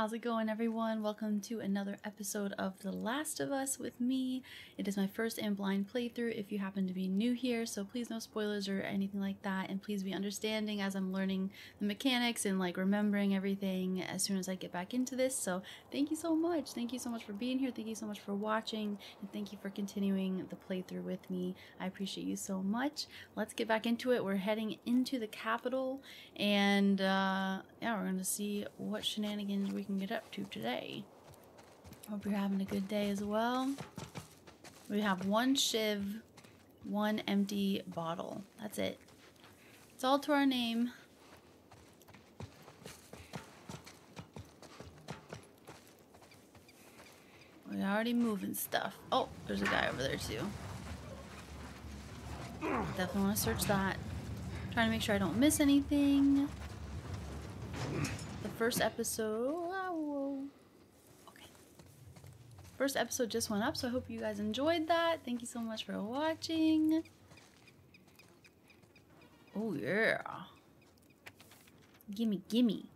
How's it going, everyone? Welcome to another episode of The Last of Us with me. It is my first and blind playthrough if you happen to be new here, so please no spoilers or anything like that, and please be understanding as I'm learning the mechanics and like remembering everything as soon as I get back into this. So, thank you so much. Thank you so much for being here. Thank you so much for watching, and thank you for continuing the playthrough with me. I appreciate you so much. Let's get back into it. We're heading into the capital, and uh, yeah, we're gonna see what shenanigans we get up to today. Hope you're having a good day as well. We have one shiv, one empty bottle. That's it. It's all to our name. We're already moving stuff. Oh, there's a guy over there too. Definitely want to search that. Trying to make sure I don't miss anything. The first episode. oh, Okay. First episode just went up, so I hope you guys enjoyed that. Thank you so much for watching. Oh, yeah. Gimme, gimme.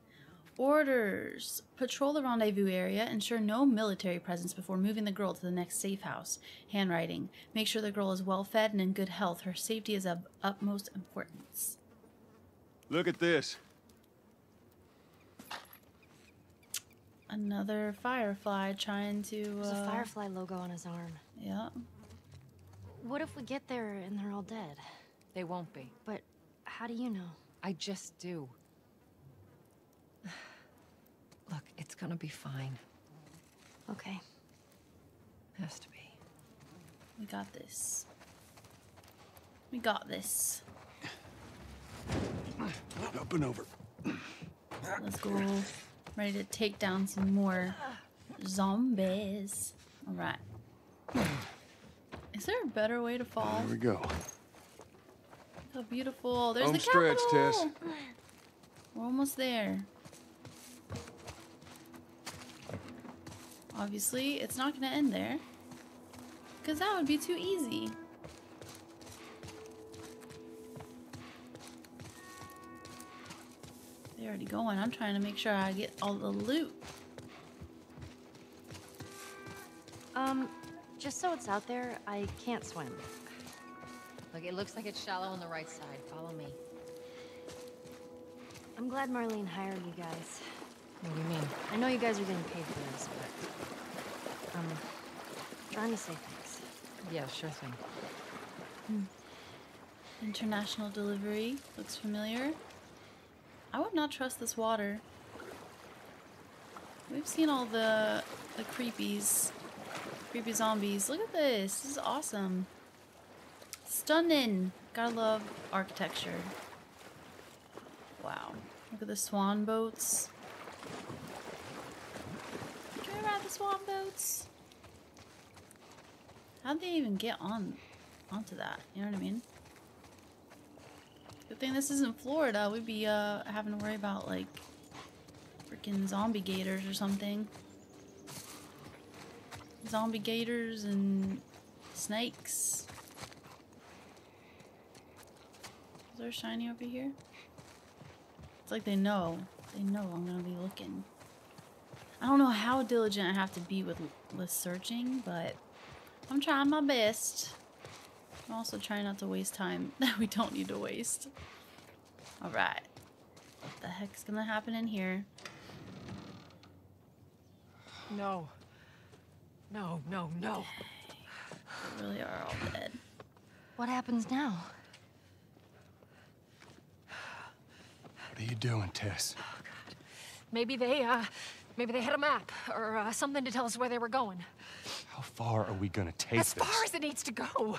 Orders. Patrol the rendezvous area. Ensure no military presence before moving the girl to the next safe house. Handwriting. Make sure the girl is well fed and in good health. Her safety is of utmost importance. Look at this. Another firefly trying to. There's Uh, a firefly logo on his arm. Yeah. What if we get there and they're all dead? They won't be. But how do you know? I just do. Look, it's gonna be fine. Okay. Has to be. We got this. We got this. Up and over. Let's go. Ready to take down some more zombies. All right. Is there a better way to fall? There we go. How beautiful. There's Home the stretch, capital. Tess. We're almost there. Obviously, it's not going to end there. Because that would be too easy. They're already going. I'm trying to make sure I get all the loot. Um, just so it's out there, I can't swim. Look, it looks like it's shallow on the right side. Follow me. I'm glad Marlene hired you guys. What do you mean? I know you guys are getting paid for this, but um, trying to say thanks. Yeah, sure thing. Hmm. International delivery. Looks familiar. I would not trust this water. We've seen all the the creepies. Creepy zombies. Look at this. This is awesome. Stunning. Gotta love architecture. Wow. Look at the swan boats. Can we ride the swan boats? How'd they even get on onto that? You know what I mean? Good thing this isn't Florida. We'd be uh, having to worry about like freaking zombie gators or something. Zombie gators and snakes. Is there a shiny over here? It's like they know. They know I'm gonna be looking. I don't know how diligent I have to be with with searching, but I'm trying my best. I'm also trying not to waste time that we don't need to waste. Alright. What the heck's gonna happen in here? No. No, no, no. They really are all dead. What happens now? What are you doing, Tess? Maybe they, uh, maybe they had a map or uh, something to tell us where they were going. How far are we gonna take as this? As far as it needs to go.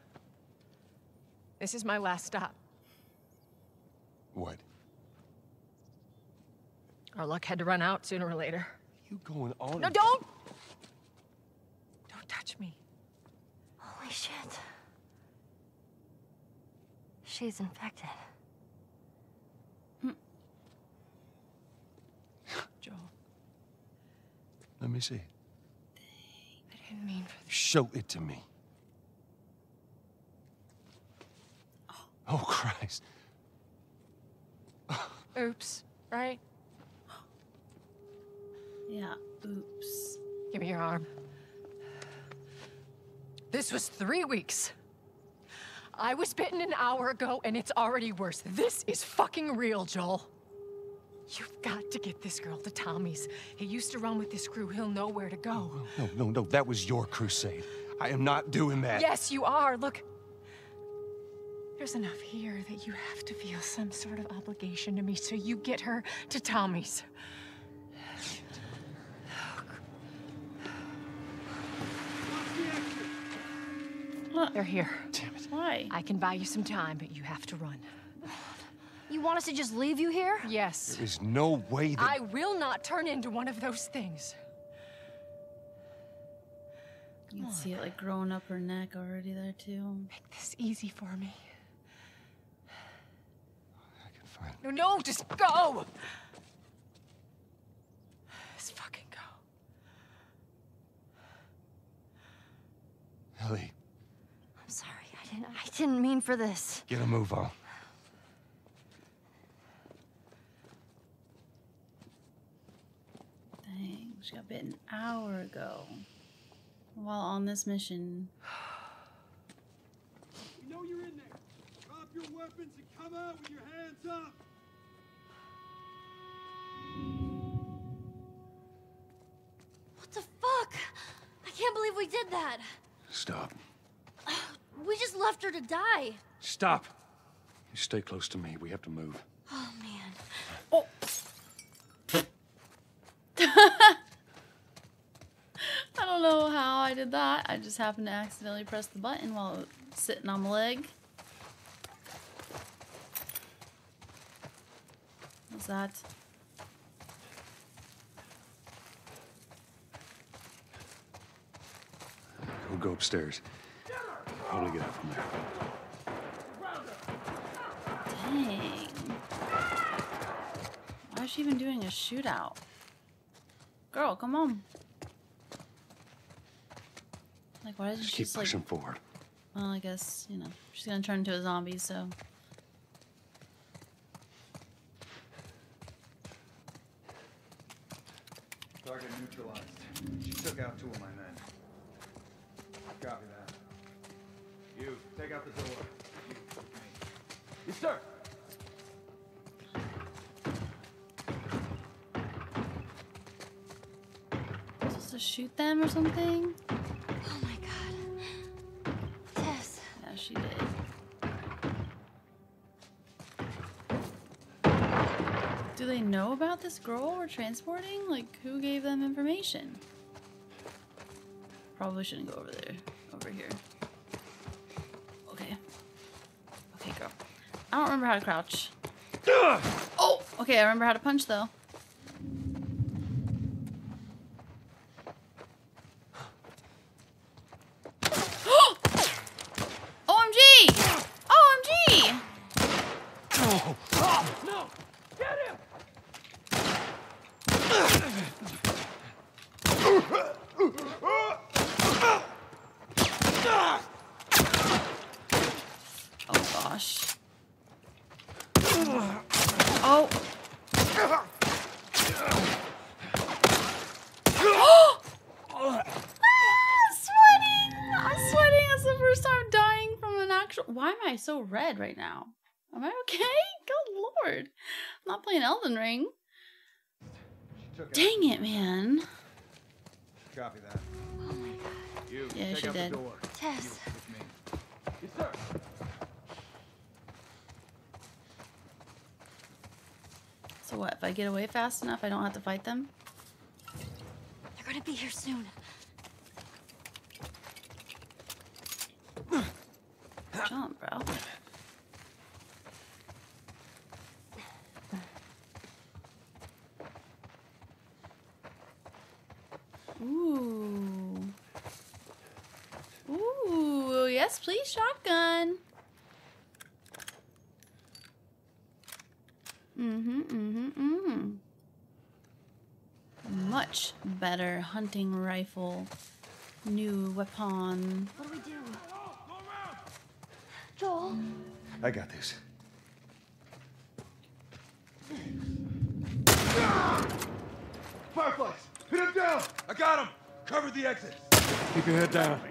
This is my last stop. What? Our luck had to run out sooner or later. You going on? No, don't! Don't touch me. Holy shit. She's infected. Hmm. Joel, Let me see. I didn't mean for this. Show it to me. Oh, Christ. Oops, right? Yeah. Oops. Give me your arm. This was three weeks. I was bitten an hour ago, and it's already worse. This is fucking real, Joel. You've got to get this girl to Tommy's. He used to run with this crew. He'll know where to go. No, no, no. That was your crusade. I am not doing that. Yes, you are. Look. There's enough here that you have to feel some sort of obligation to me, so you get her to Tommy's. They're here. Damn it. Why? I can buy you some time, but you have to run. You want us to just leave you here? Yes. There's no way that. I will not turn into one of those things. You can see it like growing up her neck already there too. Make this easy for me. I. No, no, just go! Just fucking go. Ellie, I'm sorry. I didn't I didn't mean for this. get a move on. Dang, she got bit an hour ago. While on this mission. We know you're in there. Drop your weapons and come out with your hands up. What the fuck? I can't believe we did that. Stop. We just left her to die. Stop. You stay close to me. We have to move. Oh man. Oh. I don't know how I did that. I just happened to accidentally press the button while sitting on my leg. What's that? We'll go upstairs. Probably get out from there. Dang. Why is she even doing a shootout? Girl, come on. Like, why doesn't she keep just like? pushing forward. Well, I guess you know she's gonna turn into a zombie, so. Neutralized. She took out two of my men. Copy that. You, take out the door. You. Yes, sir. Supposed to shoot them or something? They know about this girl we're transporting? Like, who gave them information? Probably shouldn't go over there. Over here. Okay. Okay, girl. I don't remember how to crouch. Oh! Okay, I remember how to punch, though. OMG! OMG! Oh gosh. Oh. Ah, sweating! I'm sweating. That's the first time dying from an actual. Why am I so red right now? Am I okay? Good lord. I'm not playing Elden Ring. She took. Dang it, man. Copy that. Oh my god. You, Yeah, she did. Tess. You. Yes, sir. So what? If I get away fast enough, I don't have to fight them? They're gonna be here soon. Jump, bro. Ooh. Ooh, yes, shotgun. Mm-hmm, mm-hmm, mm-hmm. Much better hunting rifle. New weapon. What do we do? Joel? I got this. Fireflies! Hit him down! I got him! Cover the exit! Keep your head down.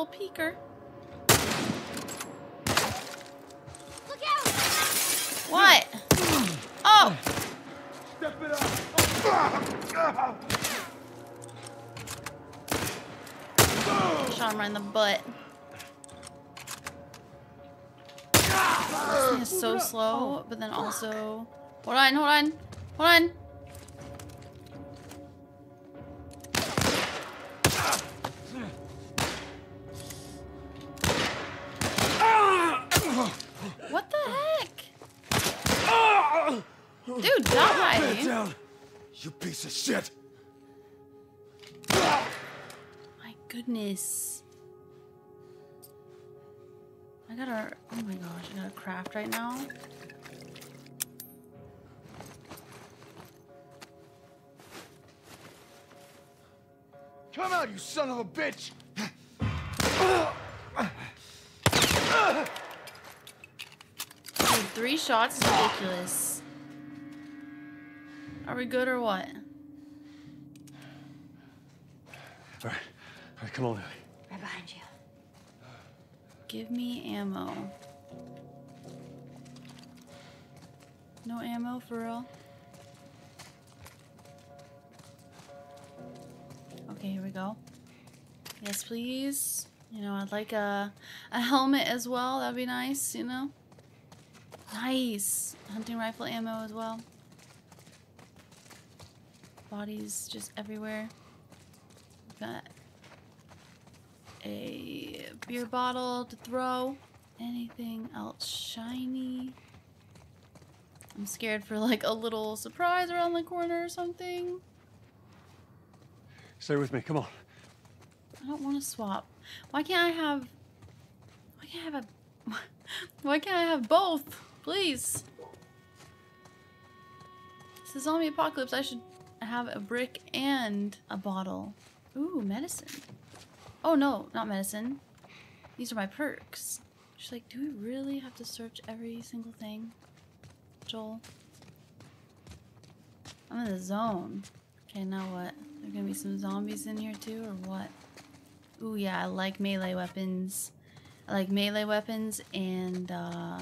Little peeker. Look out! What? Oh, Step it up! shot him right in the butt. This thing is so slow, but then also. Hold on, hold on, hold on. Son of a bitch! Three shots is ridiculous. Are we good or what? All right, all right, come on, Ellie. Right behind you. Give me ammo. No ammo for real? Okay, here we go. Yes, please. You know, I'd like a, a helmet as well. That'd be nice, you know? Nice! Hunting rifle ammo as well. Bodies just everywhere. Got a beer bottle to throw. Anything else shiny? I'm scared for like a little surprise around the corner or something. Stay with me. Come on. I don't want to swap. Why can't I have? Why can't I have a? Why can't I have both? Please. It's a zombie apocalypse. I should have a brick and a bottle. Ooh, medicine. Oh no, not medicine. These are my perks. She's like, do we really have to search every single thing? Joel. I'm in the zone. Okay, now what? There gonna be some zombies in here too, or what? Ooh, yeah, I like melee weapons. I like melee weapons and, uh...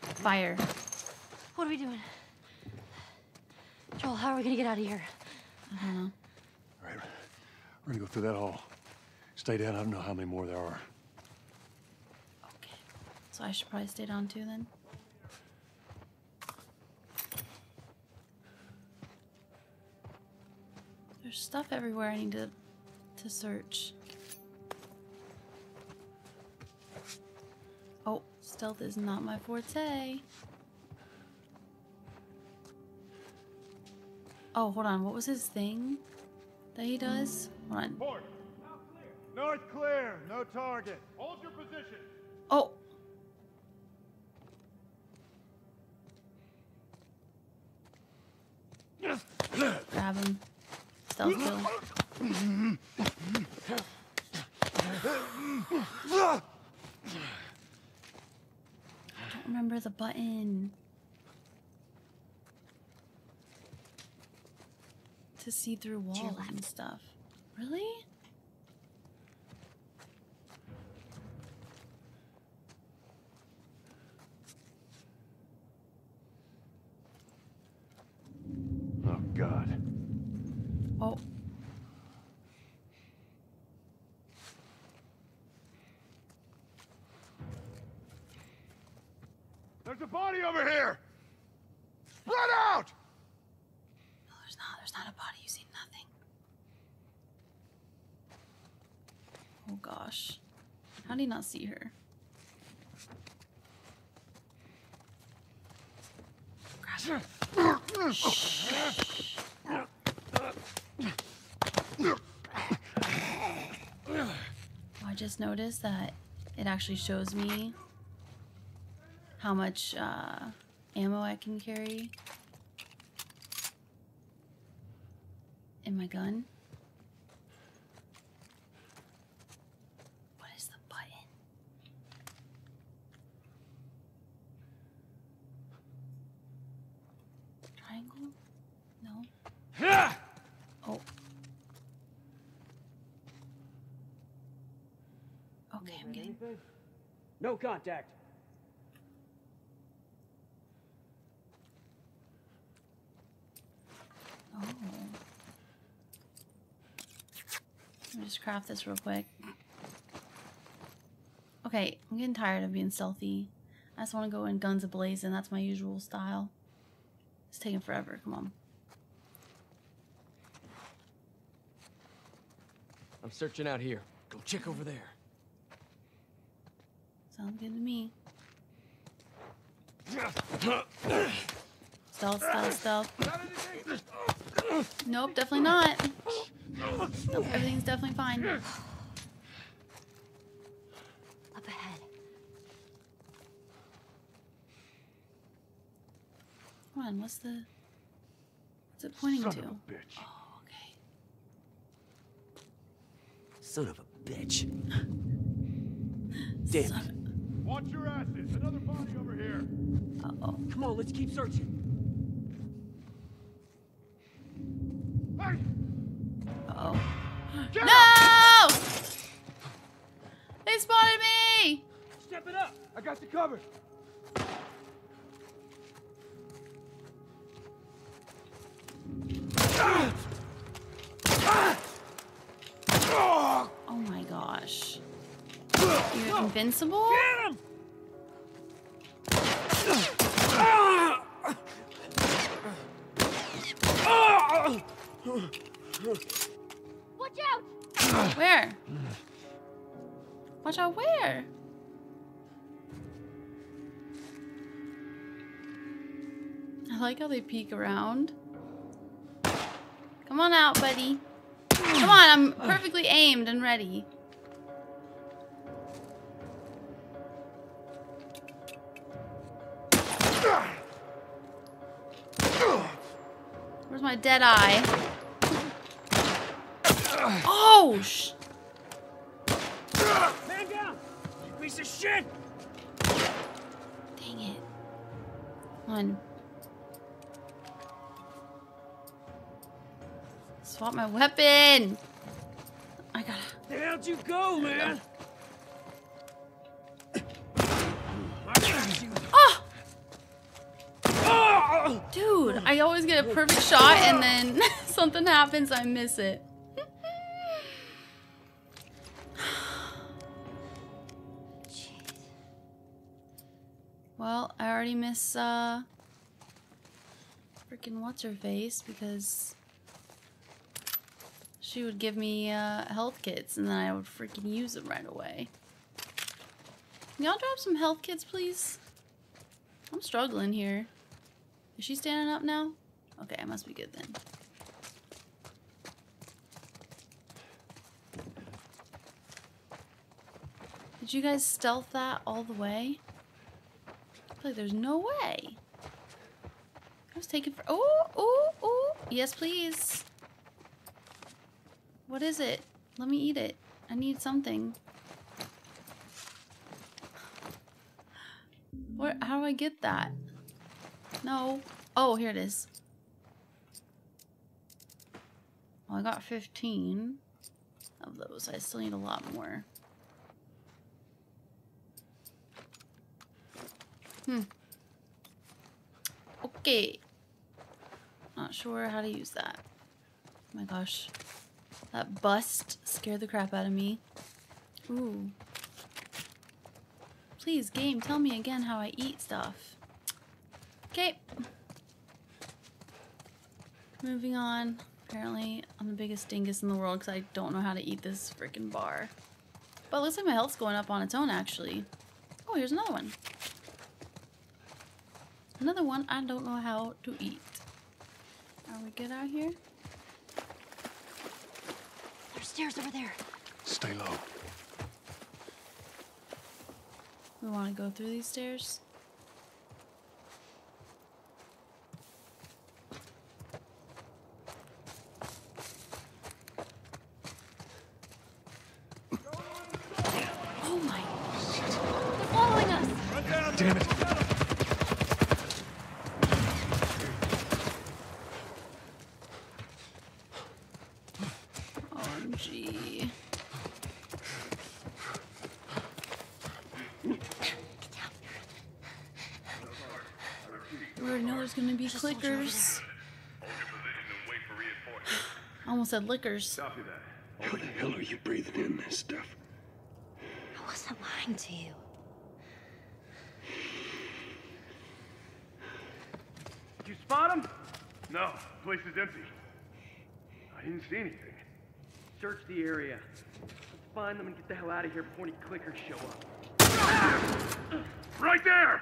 Fire. What are we doing? Joel, how are we gonna get out of here? I don't know. All right, we're gonna go through that hall. Stay down. I don't know how many more there are. Okay. So I should probably stay down too then? There's stuff everywhere I need to to search. Oh, stealth is not my forte. Oh, hold on. What was his thing that he does? Hold on. Port. North clear. No target. Hold your position. Oh. Grab him. Stealth kill. Don't remember the button. To see through walls and stuff. Really? Oh God. Oh. There's a body over here! Spread out! No, there's not. There's not a body. You see nothing. Oh gosh. How do you not see her? Grab her. I just noticed that it actually shows me how much uh, ammo I can carry in my gun. What is the button? Triangle? No. Oh. Okay, I'm getting. No contact. Oh. Let me just craft this real quick. Okay, I'm getting tired of being stealthy. I just want to go in guns ablazing. That's my usual style. It's taking forever. Come on. I'm searching out here. Go check over there. Sounds good to me. Stealth, stealth, stealth. Nope, definitely not. Nope, everything's definitely fine. Up ahead. Come on, what's the... What's it pointing Son to? of a bitch. Oh, okay. Son of a bitch. Damn it. Watch your asses. Another body over here. Uh-oh. Come on, let's keep searching. Hey! Uh-oh. No! They spotted me! Step it up. I got you covered. Ah! Ah! Ah! Oh my gosh. You're invincible? Watch out! Where? Watch out where? I like how they peek around. Come on out, buddy. Come on, I'm perfectly aimed and ready. Where's my dead eye? Oh, sh- Man down. You piece of shit. dang it. One. Swap my weapon. I gotta. The hell'd you go, man? Dude! I always get a perfect shot and then something happens. I miss it. Well, I already miss uh freaking what's her face because she would give me uh health kits and then I would freaking use them right away. Y'all drop some health kits, please? I'm struggling here. Is she standing up now? Okay, I must be good then. Did you guys stealth that all the way? Like there's no way. I was taking for. Oh, oh, oh. Yes, please. What is it? Let me eat it. I need something. Where? How do I get that? No. Oh, here it is. Well, I got 15 of those. I still need a lot more. Hmm. Okay. Not sure how to use that. Oh my gosh. That bust scared the crap out of me. Ooh. Please, game, tell me again how I eat stuff. Okay. Moving on. Apparently, I'm the biggest dingus in the world because I don't know how to eat this freaking bar. But it looks like my health's going up on its own, actually. Oh, here's another one. Another one I don't know how to eat. Are we good out here? There's stairs over there. Stay low. We want to go through these stairs? Oh my. They're following us. Damn it. OMG. We already know there's gonna be Just soldier over clickers. Almost said liquors. Copy that. How the hell are you breathing in this stuff? I wasn't lying to you. Did you spot him? No, the place is empty. I didn't see anything. Search the area. Let's find them and get the hell out of here before any clickers show up. Ah! Right there!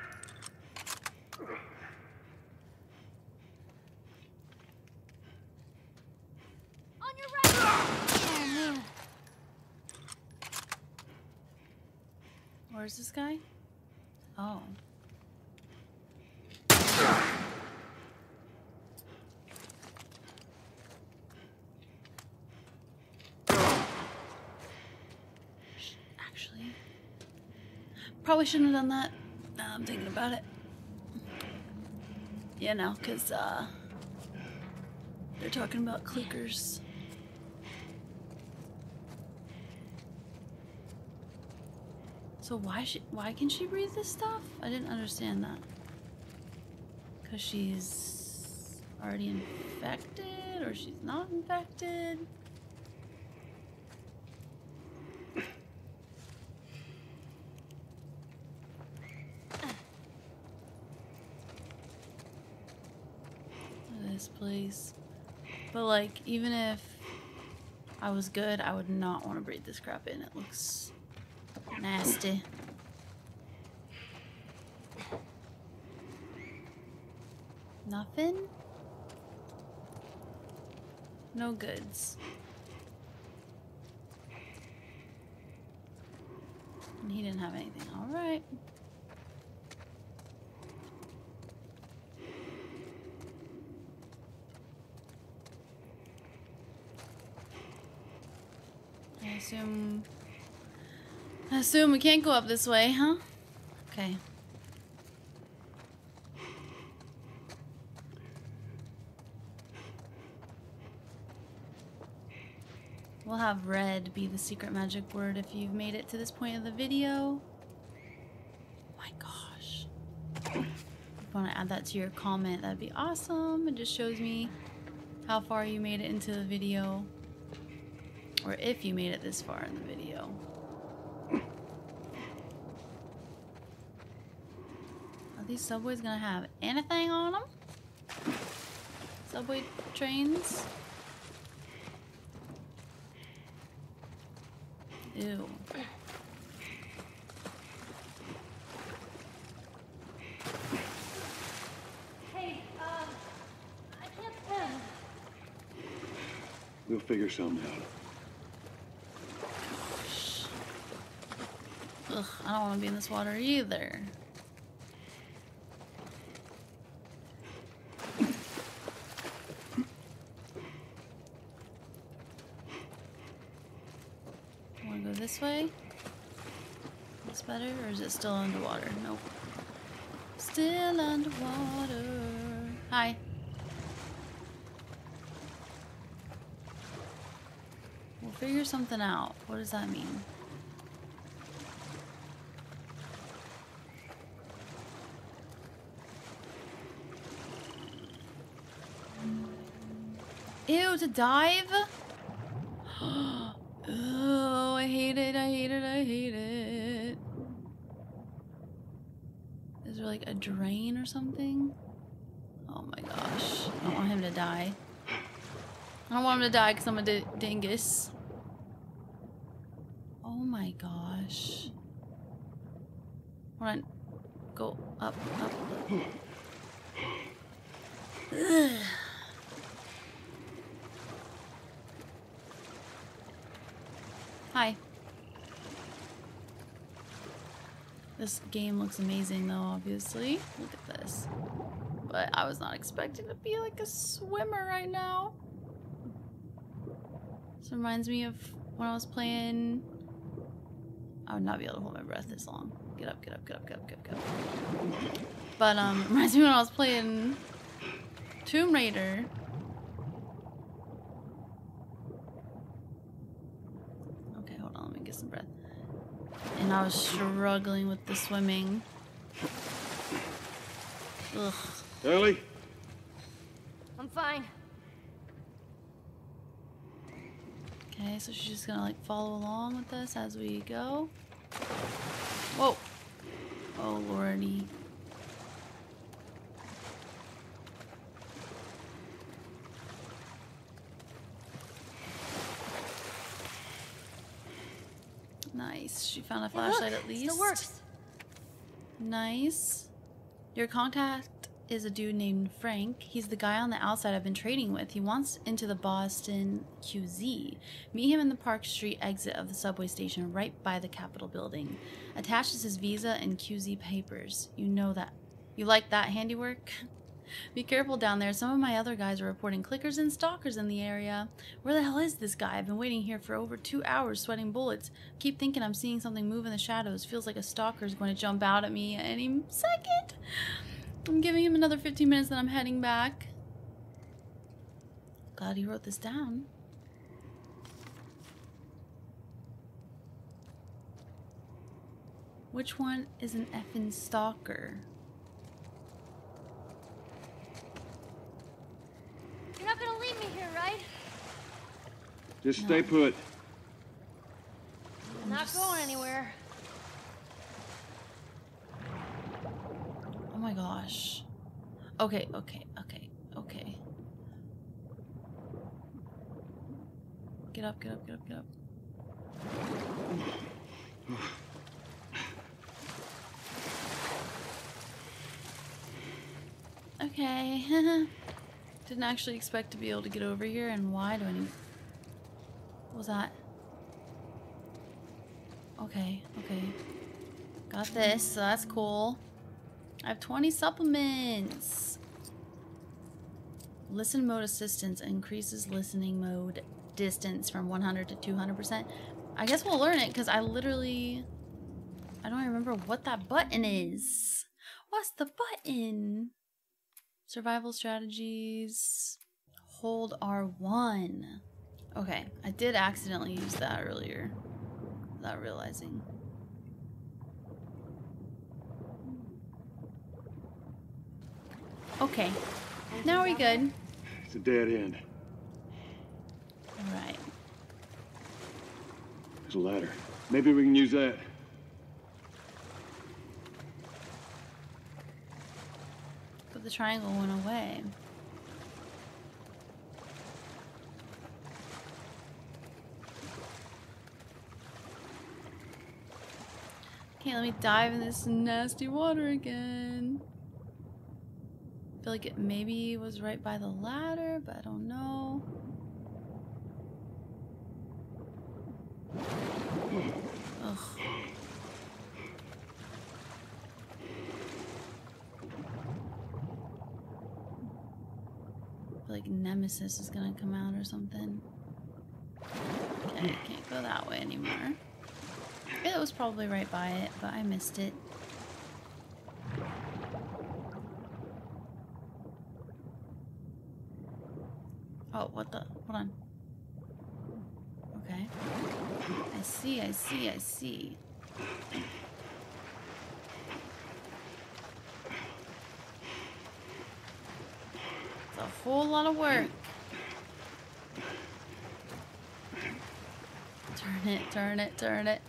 On your right! Oh, man. Where's this guy? Oh. Actually, probably shouldn't have done that. Now I'm thinking about it. Yeah, no, because uh, they're talking about clickers. So why she, why can she breathe this stuff? I didn't understand that. Cause she's already infected or she's not infected. This place. But like even if I was good, I would not want to breathe this crap in. It looks Nasty. Nothing? No goods. And he didn't have anything. Alright. I assume I assume we can't go up this way, huh? Okay. We'll have red be the secret magic word if you've made it to this point of the video. my gosh. If you want to add that to your comment, that'd be awesome. It just shows me how far you made it into the video. Or if you made it this far in the video. These subways gonna have anything on them? Subway trains? Ew. Hey, um, I can't swim. We'll figure something out. Ugh, I don't want to be in this water either. Want to go this way? This better, or is it still underwater? Nope. Still underwater. Hi. We'll figure something out. What does that mean? Ew, to dive? oh, I hate it, I hate it, I hate it. Is there like a drain or something? Oh my gosh. I don't want him to die. I don't want him to die because I'm a di dingus. Oh my gosh. Hold on. Go up, up. Ugh. Hi. This game looks amazing though, obviously. Look at this. But I was not expecting to be like a swimmer right now. This reminds me of when I was playing... I would not be able to hold my breath this long. Get up, get up, get up, get up, get up, get up. But um, reminds me when I was playing Tomb Raider. Okay, hold on, let me get some breath. And I was struggling with the swimming. Ugh. Ellie? I'm fine. Okay, so she's just gonna like follow along with us as we go. Whoa. Oh lordy. Nice. She found a Hey, look, flashlight at least. Still works. Nice. Your contact is a dude named Frank. He's the guy on the outside I've been trading with. He wants into the Boston QZ. Meet him in the Park Street exit of the subway station right by the Capitol building. Attached is his visa and QZ papers. You know that. You like that handiwork? Be careful down there. Some of my other guys are reporting clickers and stalkers in the area. Where the hell is this guy? I've been waiting here for over two hours, sweating bullets. Keep thinking I'm seeing something move in the shadows. Feels like a stalker's going to jump out at me any second. I'm giving him another 15 minutes, then I'm heading back. Glad he wrote this down. Which one is an effing stalker? You're not gonna leave me here, right? Just stay put. I'm not going anywhere. Oh my gosh. Okay, okay, okay, okay. Get up, get up, get up, get up. Okay. Didn't actually expect to be able to get over here, and why do I need... What was that? Okay, okay. Got this, so that's cool. I have 20 supplements. Listen mode assistance increases listening mode distance from 100 to 200%. I guess we'll learn it because I literally... I don't remember what that button is. What's the button? Survival strategies. Hold R1. Okay, I did accidentally use that earlier. Without realizing. Okay. Now we're good. It's a dead end. Alright. There's a ladder. Maybe we can use that. The triangle went away. Okay, let me dive in this nasty water again. I feel like it maybe was right by the ladder, but I don't know. Ugh. I feel like Nemesis is gonna come out or something. Okay, I can't go that way anymore. It was probably right by it, but I missed it. Oh, what the? Hold on. Okay. I see, I see, I see. It's a whole lot of work. Turn it, turn it, turn it.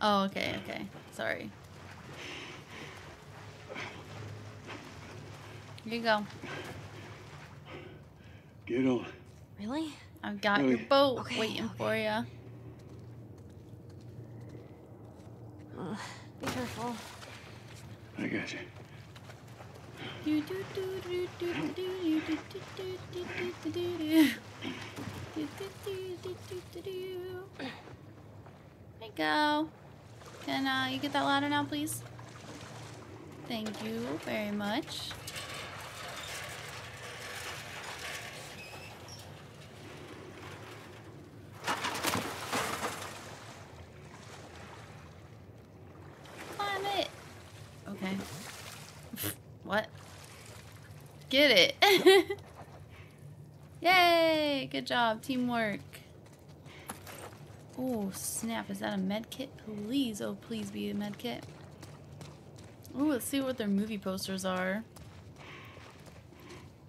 Oh, okay, okay. Sorry. Here you go. Get on. Really? I've got Oh, your boat Okay, waiting okay. for you. There you go. Can uh, you get that ladder now, please? Thank you very much. Climb it. Okay. What? Get it. Yay! Good job. Teamwork. Oh, snap. Is that a med kit? Please, oh, please be a med kit. Ooh, let's see what their movie posters are.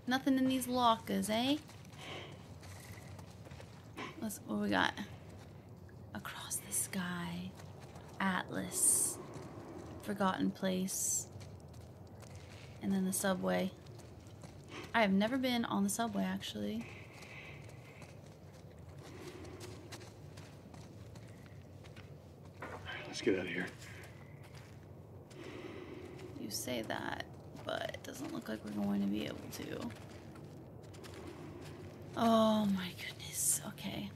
Nothing in these lockers, eh? Let's, what we got? Across the sky. Atlas. Forgotten place. And then the subway. I have never been on the subway, actually. Let's get out of here. You say that, but it doesn't look like we're going to be able to. Oh my goodness. Okay.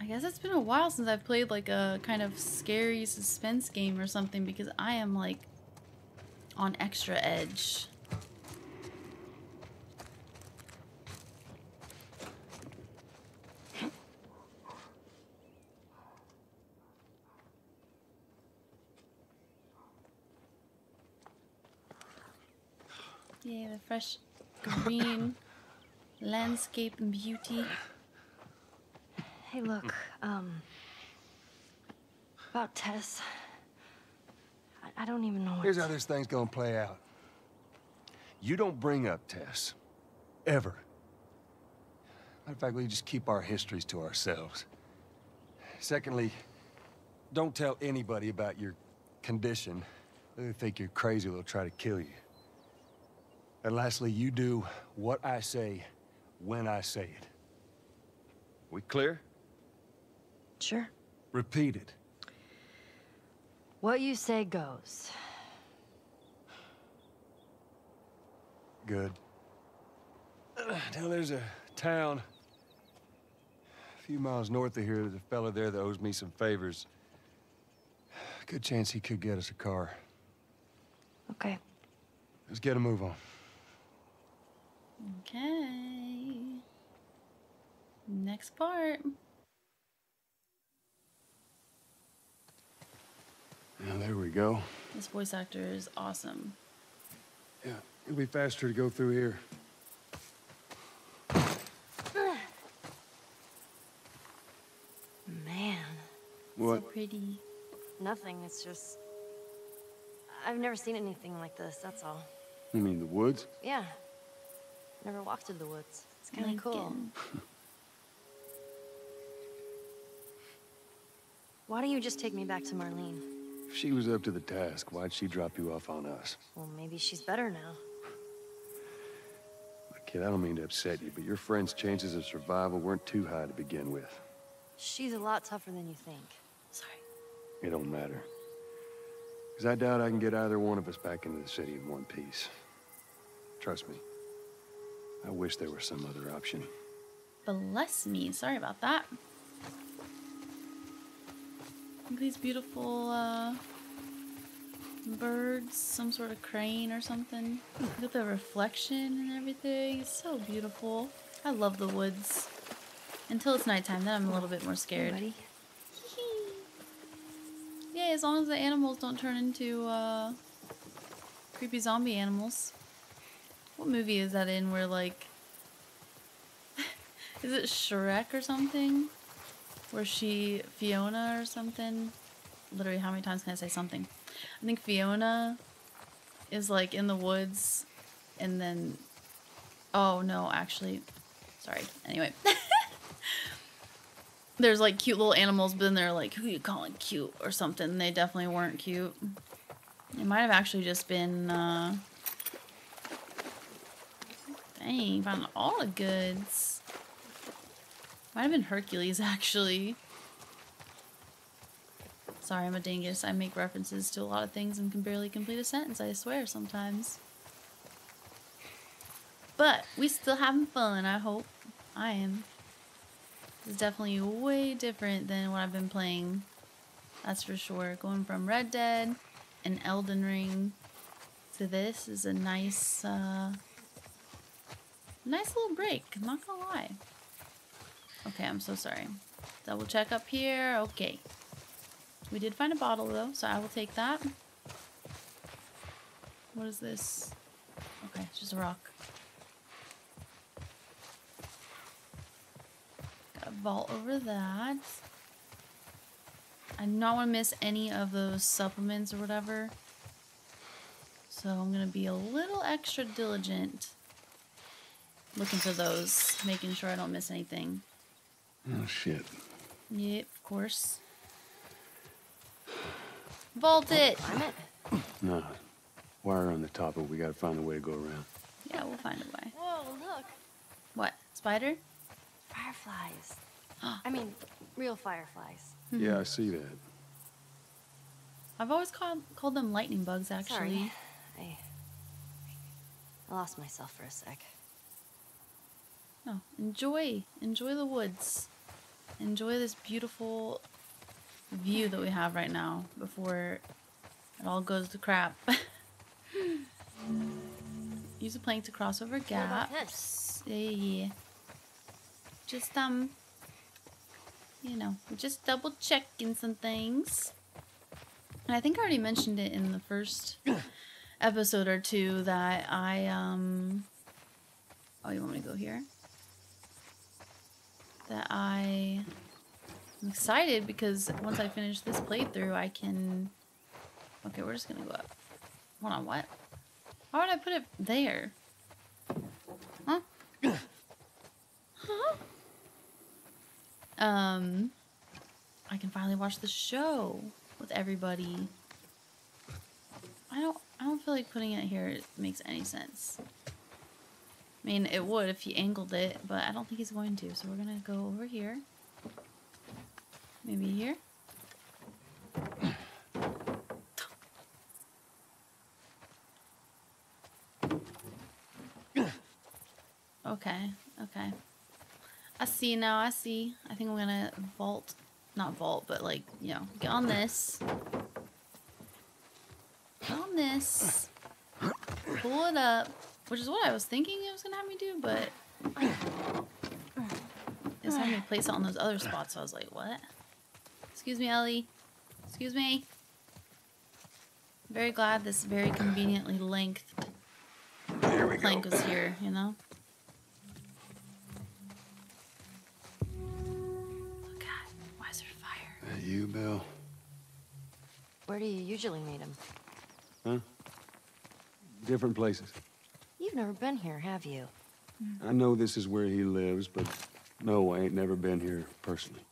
I guess it's been a while since I've played like a kind of scary suspense game or something because I am like on extra edge. Yeah, the fresh green landscape and beauty. Hey, look, um. About Tess. I, I don't even know what. Here's how this thing's gonna play out. You don't bring up Tess. Ever. Matter of fact, we just keep our histories to ourselves. Secondly, don't tell anybody about your condition. They think you're crazy, they'll try to kill you. And lastly, you do what I say when I say it. We clear? Sure. Repeat it. What you say goes. Good. Uh, Now there's a town a few miles north of here. There's a fella there that owes me some favors. Good chance he could get us a car. Okay. Let's get a move on. Okay. Next part. Now, there we go. This voice actor is awesome. Yeah, it'll be faster to go through here. Man. What? So pretty. Nothing. It's just. I've never seen anything like this, that's all. You mean the woods? Yeah. Never walked through the woods. It's kind of cool. Why don't you just take me back to Marlene? If she was up to the task, why'd she drop you off on us? Well, maybe she's better now. Look, kid, I don't mean to upset you, but your friend's chances of survival weren't too high to begin with. She's a lot tougher than you think. Sorry. It don't matter. Because I doubt I can get either one of us back into the city in one piece. Trust me. I wish there were some other option. Bless me. Sorry about that. Look at These beautiful uh, birds, some sort of crane or something. Look at the reflection and everything. It's so beautiful. I love the woods. Until it's nighttime, then I'm a little bit more scared. buddy. Yeah, as long as the animals don't turn into uh, creepy zombie animals. What movie is that in where like is it Shrek or something? Where she Fiona or something? Literally how many times can I say something? I think Fiona is like in the woods and then oh no, actually sorry. Anyway. There's like cute little animals, but then they're like, who you calling cute or something. They definitely weren't cute. It might have actually just been uh, Dang, found all the goods. Might have been Hercules, actually. Sorry, I'm a dingus. I make references to a lot of things and can barely complete a sentence, I swear, sometimes. But we still having fun, I hope. I am. It's definitely way different than what I've been playing. That's for sure. Going from Red Dead and Elden Ring to this is a nice, uh, nice little break. Not gonna lie. Okay, I'm so sorry. Double check up here. Okay. We did find a bottle though, so I will take that. What is this? Okay, it's just a rock. Got a vault over that. I do not want to miss any of those supplements or whatever. So I'm going to be a little extra diligent looking for those, making sure I don't miss anything. Oh, shit. Yep, of course. Vault it! Climb it? No. Wire on the top, but we gotta find a way to go around. Yeah, we'll find a way. Whoa, look. What? Spider? Fireflies. I mean, real fireflies. Mm-hmm. Yeah, I see that. I've always called called them lightning bugs, actually. Sorry. I, I lost myself for a sec. No, enjoy, enjoy the woods. Enjoy this beautiful view that we have right now before it all goes to crap. Use a plank to cross over gaps. Yeah. Just um, you know, just double checking some things. And I think I already mentioned it in the first episode or two that I um. Oh, you want me to go here? That I am excited because once I finish this playthrough, I can. Okay, we're just gonna go up. Hold on, what? Why would I put it there? Huh? huh? Um, I can finally watch the show with everybody. I don't. I don't feel like putting it here it makes any sense. I mean, it would if he angled it, but I don't think he's going to. So we're gonna go over here. Maybe here. Okay, okay. I see now, I see. I think I'm gonna vault. Not vault, but like, you know, get on this. Get on this. Pull it up. Which is what I was thinking it was gonna have me do, but it's having me place it on those other spots. So I was like, what? Excuse me, Ellie. Excuse me. Very glad this very conveniently length Here we plank was here, you know? Oh god, why is there fire? That you, Bill? Where do you usually meet him? Huh? Different places. You've never been here, have you? I know this is where he lives, but no, I ain't never been here personally.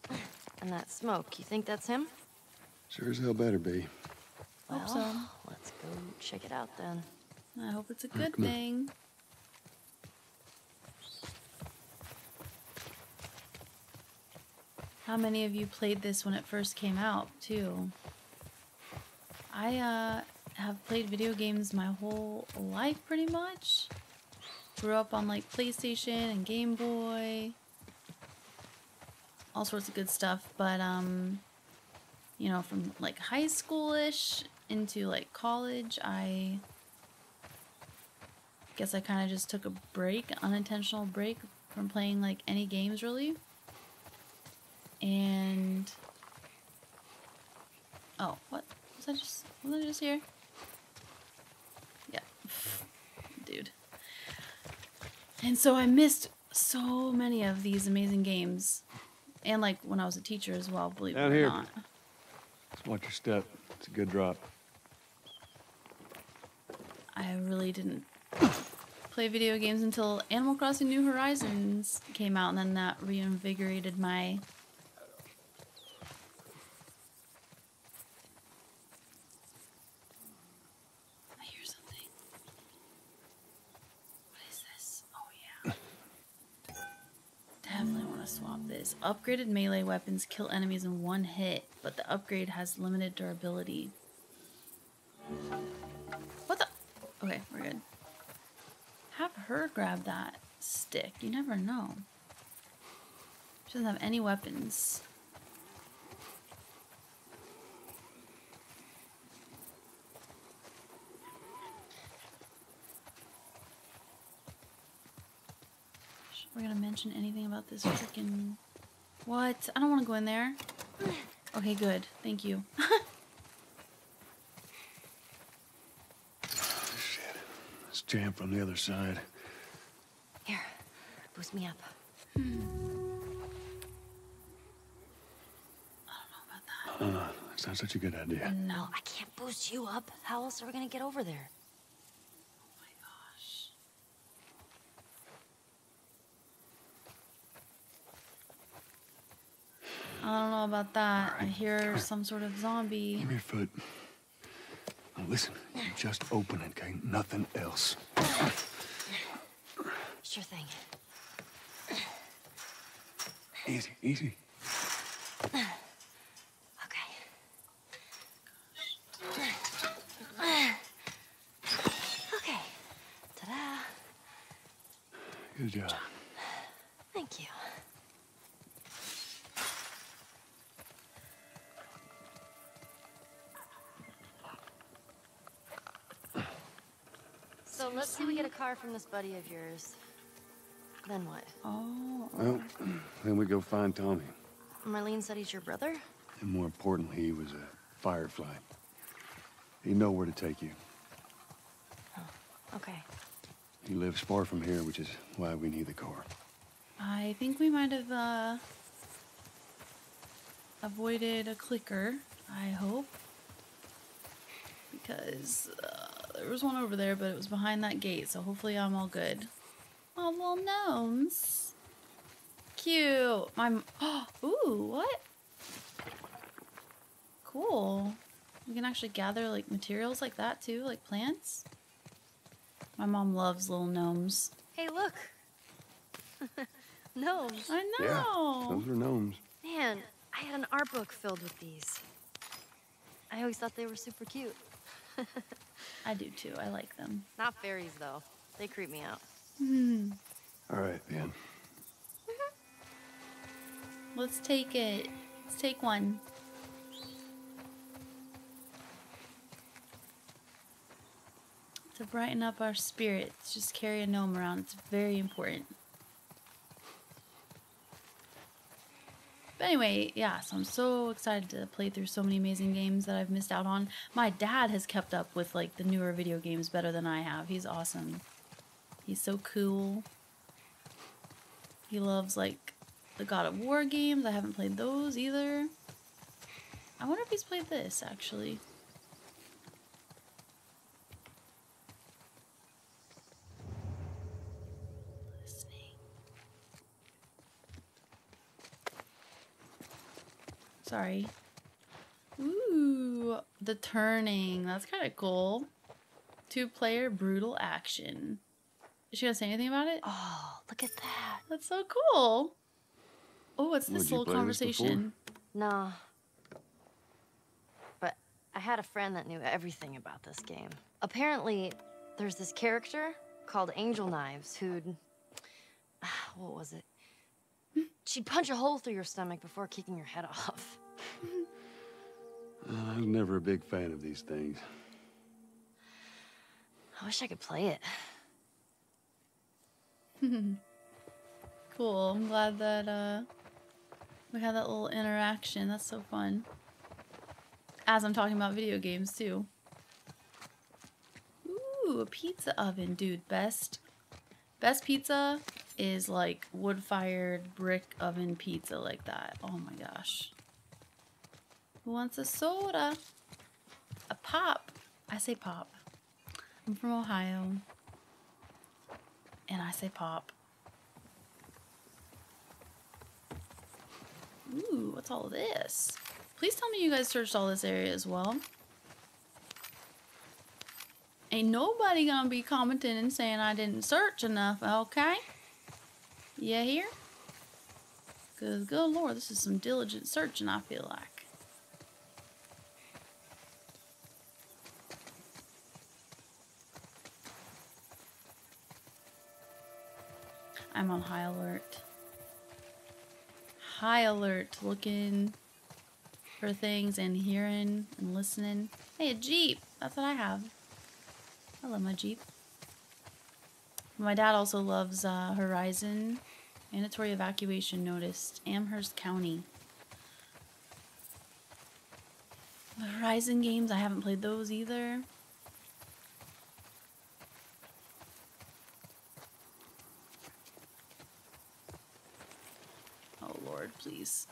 And that smoke, you think that's him? Sure as hell better be. Hope well, so. let's go check it out then. I hope it's a Alright, good come on. thing. How many of you played this when it first came out, too? I uh, have played video games my whole life, pretty much. Grew up on like PlayStation and Game Boy, all sorts of good stuff. But um, you know, from like high schoolish into like college, I guess I kind of just took a break, unintentional break from playing like any games really. And oh, what was I just? Was I just here? Dude. And so I missed so many of these amazing games, and like when I was a teacher as well. Believe it or here. not. Just watch your step. It's a good drop. I really didn't play video games until Animal Crossing New Horizons came out, and then that reinvigorated my. I hear something. What is this? Oh, yeah. This. Upgraded melee weapons kill enemies in one hit, but the upgrade has limited durability. What the? Okay, we're good. Have her grab that stick. You never know. She doesn't have any weapons. We're gonna mention anything about this freaking. What? I don't want to go in there. Okay, good. Thank you. Shit. It's jammed from the other side. Here, boost me up. I don't know about Uh, that's not such a good idea. No, I can't boost you up. How else are we gonna get over there? I don't know about that. I hear some sort of zombie. Give me your foot. Now listen, you just open it, okay? Nothing else. Sure thing. Easy, easy. Okay. Okay. Ta-da. Good job. Thank you. Let's see we get a car from this buddy of yours. Then what? Oh, Well, then we go find Tommy. Marlene said he's your brother? And more importantly, he was a firefly. He know where to take you. Oh, Okay. He lives far from here, which is why we need the car. I think we might have uh, avoided a clicker. I hope. Because uh, there was one over there, but it was behind that gate, so hopefully I'm all good. Oh, little gnomes. Cute. I'm. Oh, ooh, what? Cool. We can actually gather like materials like that too, like plants. My mom loves little gnomes. Hey, look. Gnomes. I know. Yeah, those are gnomes. Man, I had an art book filled with these. I always thought they were super cute. I do too. I like them. Not fairies, though. They creep me out. Mm-hmm. All right, then. Mm-hmm. Let's take it. Let's take one. To brighten up our spirits, just carry a gnome around. It's very important. But anyway, yeah, so I'm so excited to play through so many amazing games that I've missed out on. My dad has kept up with like the newer video games better than I have. He's awesome. He's so cool. He loves like the God of War games. I haven't played those either. I wonder if he's played this actually. Sorry. Ooh, the turning. That's kind of cool. Two player brutal action. Is she gonna say anything about it? Oh, look at that. That's so cool. Oh, what's this you little play this conversation? No. But I had a friend that knew everything about this game. Apparently, there's this character called Angel Knives who'd. What was it? Hmm? She'd punch a hole through your stomach before kicking your head off. Uh, I was never a big fan of these things. I wish I could play it. Cool. I'm glad that uh we had that little interaction. That's so fun. As I'm talking about video games too. Ooh, a pizza oven, dude. Best best pizza is like wood-fired brick oven pizza like that. Oh my gosh. Who wants a soda? A pop. I say pop. I'm from Ohio. And I say pop. Ooh, what's all this? Please tell me you guys searched all this area as well. Ain't nobody gonna be commenting and saying I didn't search enough, okay? Yeah? Because, good lord, this is some diligent searching, I feel like. I'm on high alert. High alert, looking for things and hearing and listening. Hey, a Jeep! That's what I have. I love my Jeep. My dad also loves uh, Horizon. Mandatory evacuation noticed. Amherst County. The Horizon games, I haven't played those either. Please.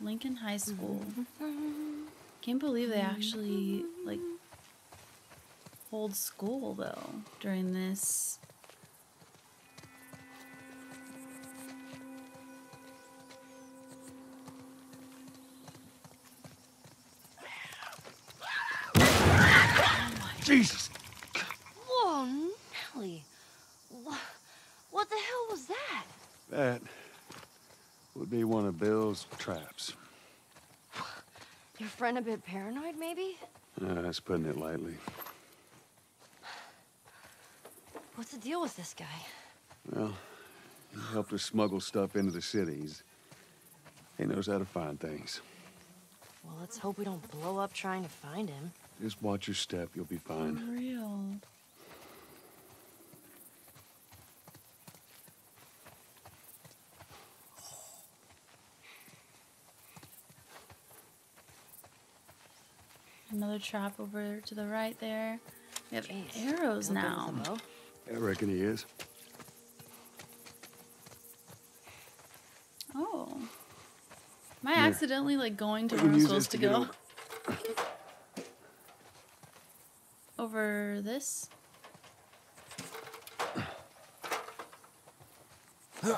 Lincoln High School. Can't believe they actually like hold school though during this. Jesus! Whoa, Nelly. What the hell was that? That would be one of Bill's traps. Your friend a bit paranoid, maybe? Uh, that's putting it lightly. What's the deal with this guy? Well, he helped us smuggle stuff into the cities. He knows how to find things. Well, let's hope we don't blow up trying to find him. Just watch your step, you'll be fine. For real. Another trap over to the right there. We have Jeez, arrows no good now. with a bow? I reckon he is. Oh. Am I Here. accidentally like going to where can I'm supposed to to get go? Over this? I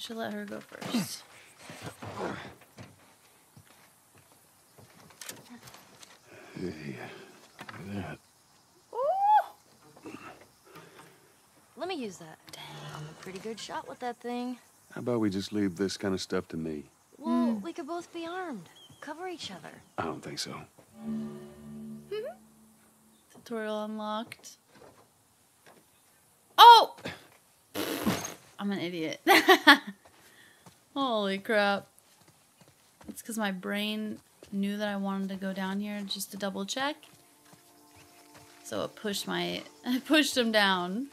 should let her go first. Yeah, look at that. Let me use that. I'm a pretty good shot with that thing. How about we just leave this kind of stuff to me? Well, hmm. we could both be armed. Cover each other. I don't think so. Mm-hmm. Tutorial unlocked. Oh! I'm an idiot. Holy crap. It's because my brain knew that I wanted to go down here just to double check. So it pushed my... I pushed him down.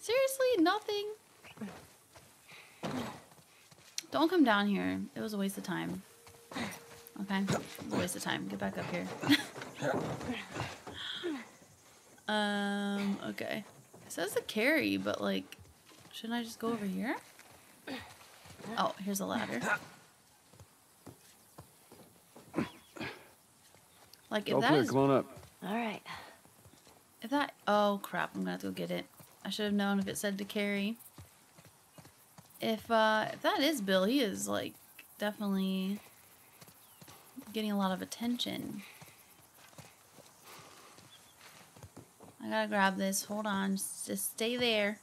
Seriously? Nothing? Don't come down here. It was a waste of time. Okay? It waste of time. Get back up here. um, okay. It says to carry, but like, shouldn't I just go over here? Oh, here's a ladder. Like if that is, come on up. All right. if that, oh crap, I'm gonna have to go get it. I should have known if it said to carry. If, uh, if that is Bill, he is like definitely getting a lot of attention. I gotta grab this. Hold on. Just, just stay there.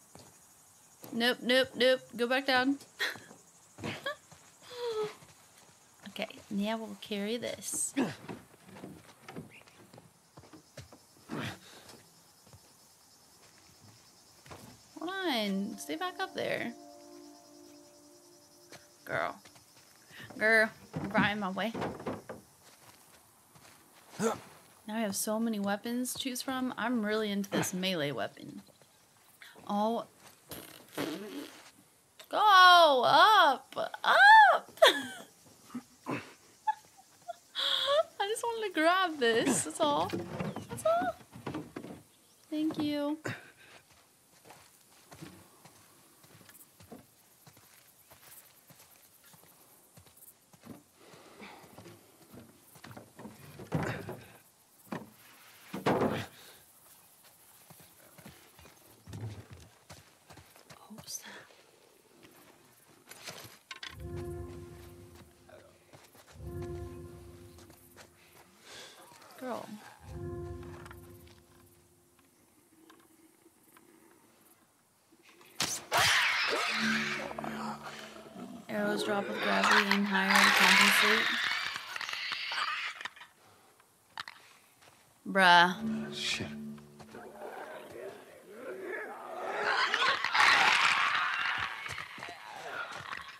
Nope, nope, nope. Go back down. okay, now we'll carry this. Hold on. Stay back up there. Girl. Girl. You're right my way. Now I have so many weapons to choose from. I'm really into this melee weapon. Oh. Go up! Up! I just wanted to grab this. That's all. That's all. Thank you. Drop with gravity and higher to compensate. Bruh. Shit.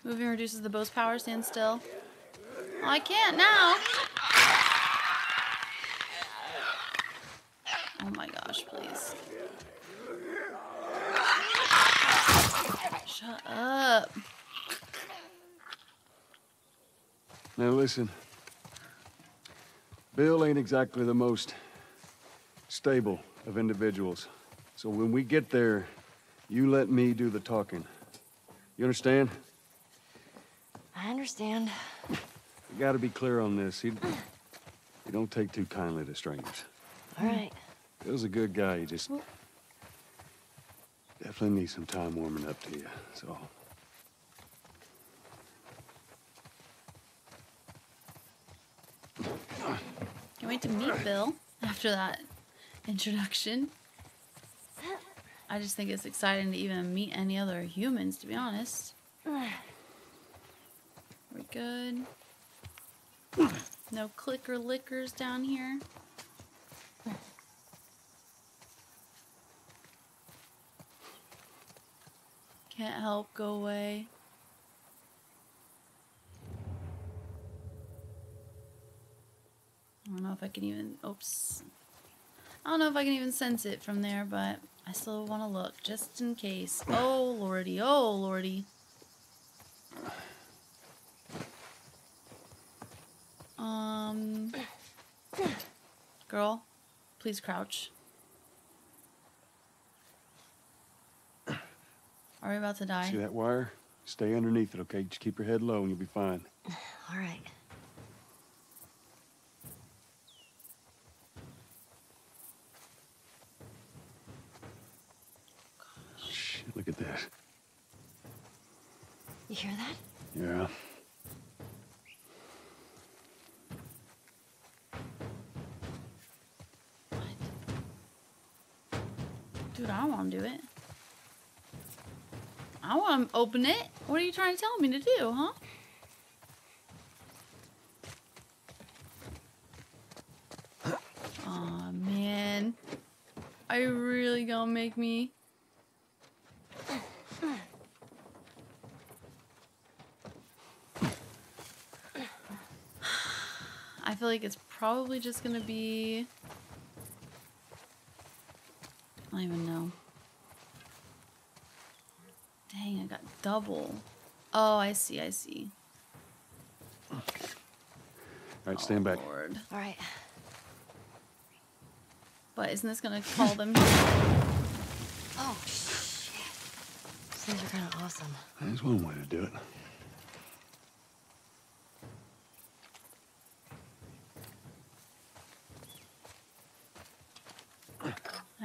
Moving reduces the bow's power. Stand still. Oh, I can't now. Oh my gosh, please. Shut up. Now listen. Bill ain't exactly the most stable of individuals. So when we get there, you let me do the talking. You understand? I understand. You gotta be clear on this. He, he don't take too kindly to strangers. All right. Bill's a good guy. He just definitely needs some time warming up to you. So Can't wait to meet Bill after that introduction. I just think it's exciting to even meet any other humans, to be honest. We're good. No clicker lickers down here. Can't help, go away. I don't know if I can even. Oops. I don't know if I can even sense it from there, but I still want to look just in case. Oh lordy, oh lordy. Um, girl, please crouch. Are we about to die? see that wire? Stay underneath it, okay? Just keep your head low and you'll be fine. All right. Look at this. You hear that? Yeah. What? Dude, I don't want to do it. I want to open it. What are you trying to tell me to do, huh? Aw, man. Are you really gonna make me? I feel like it's probably just gonna be. I don't even know. Dang, I got double. Oh, I see, I see. All right, stand oh, back. Oh, Lord. All right. But isn't this gonna call them? Oh, shit. These things are kind of awesome. There's one way to do it.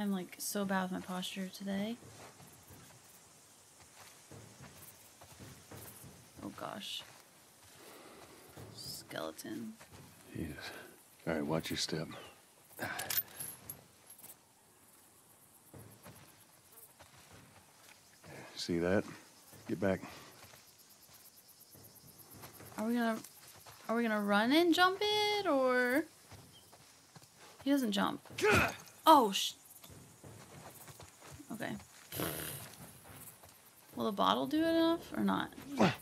I'm like so bad with my posture today. Oh gosh. Skeleton. Jesus. All right, watch your step. See that? Get back. Are we gonna are we gonna run and jump it or he doesn't jump. Oh sh Okay. Will the bottle do it enough or not? I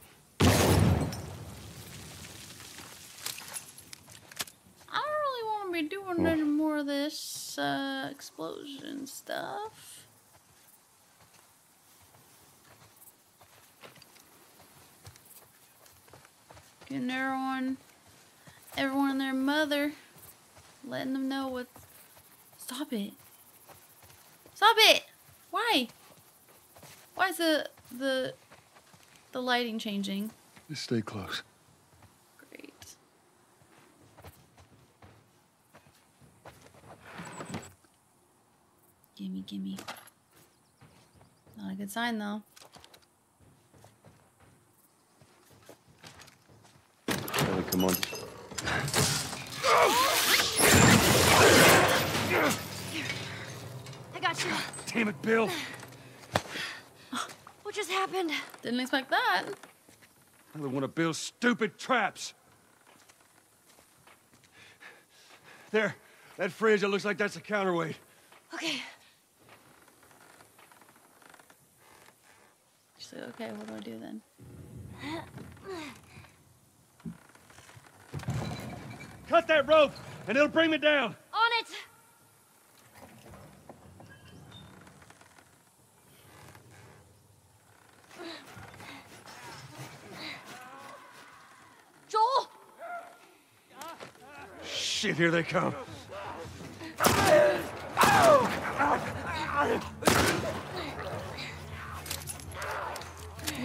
don't really want to be doing any more of this uh, explosion stuff. Getting everyone, everyone and their mother, letting them know what. Stop it! Stop it! Why? Why is the the the lighting changing? Just stay close. Great. Gimme, gimme. Not a good sign though. Ellie, come on. I got you. Damn it, Bill. What just happened? Didn't expect that. Another one of Bill's stupid traps. There, that fridge, it looks like that's a counterweight. Okay. She's like, okay, what do I do then? Cut that rope, and it'll bring me down. On it! Joel! Shit, here they come. Are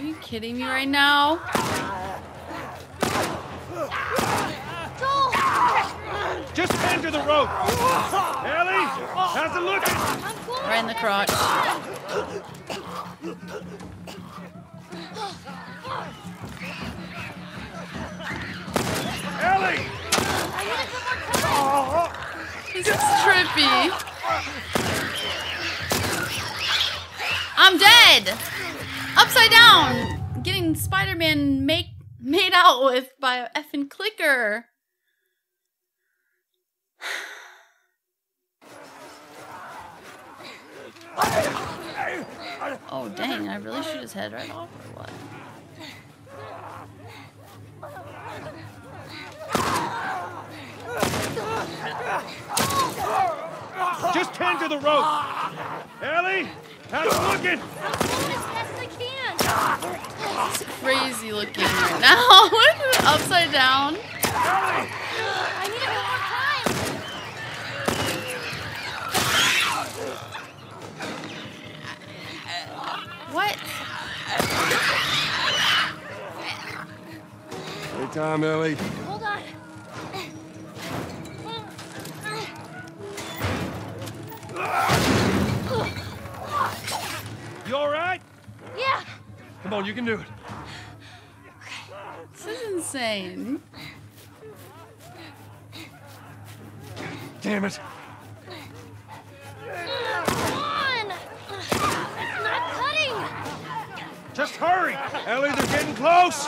you kidding me right now? Joel! Just hang to the rope. Ellie, how's it looking? Right in the crotch. Ellie! Is trippy. I'm dead. Upside down. Getting Spider-Man make made out with by a effing clicker. Oh dang! I really shoot his head right off or what? Just hang to the rope. Ellie, how's it looking? I'm going as fast as I can! It's crazy looking right now. Upside down. I need it one more time! What? Anytime, Ellie. You all right? Yeah! Come on, you can do it. This is insane. Damn it. Come on! It's not cutting! Just hurry. Ellie, they're getting close.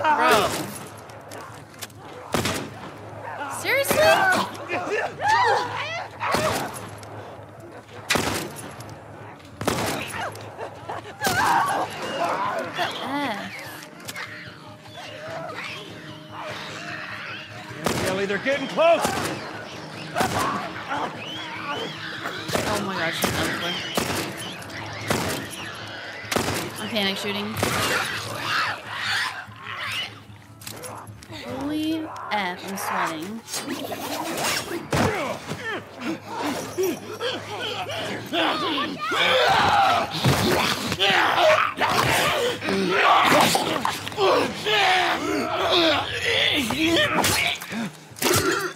Bro. They're getting close. Oh my gosh. I'm panic shooting. Holy F, I'm sweating.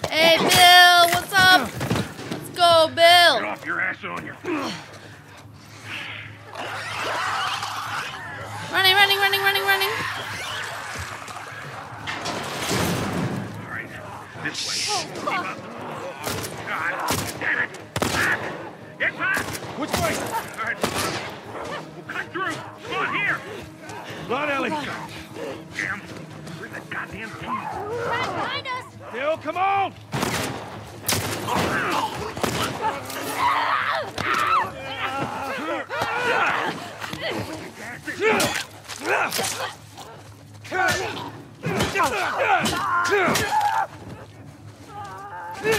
Hey, Bill, what's up? Let's go, Bill. Get off your ass on your. Running, running, running, running, running. This way. Keep up. God damn it! Back! Get back! Which way? All right, we'll cut through. Come on here. Run, Ellie. Damn. Where's that goddamn key? Right behind us! Bill, come on. Don't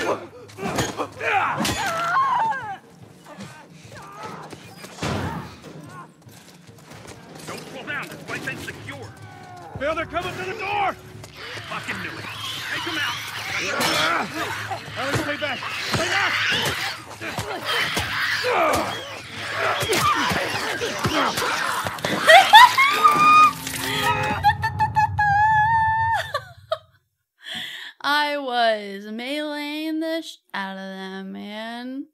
pull down. This place ain't secure. Bill, they're coming to the door. Fucking knew it. Take them out. Ellie, stay back. Stay back. I was meleeing the sh out of them, man.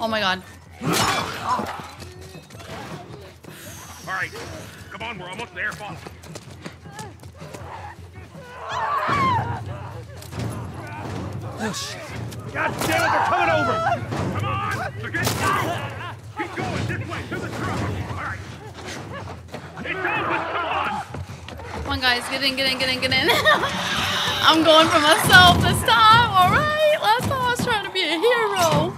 Oh my god. All right, come on, we're almost there. Follow. God damn it, they're coming over! Come on, they're getting through. Keep going this way to the truck. All right. It's open. Come on. Come on, guys, get in, get in, get in, get in. I'm going for myself this time. All right. Last time I was trying to be a hero.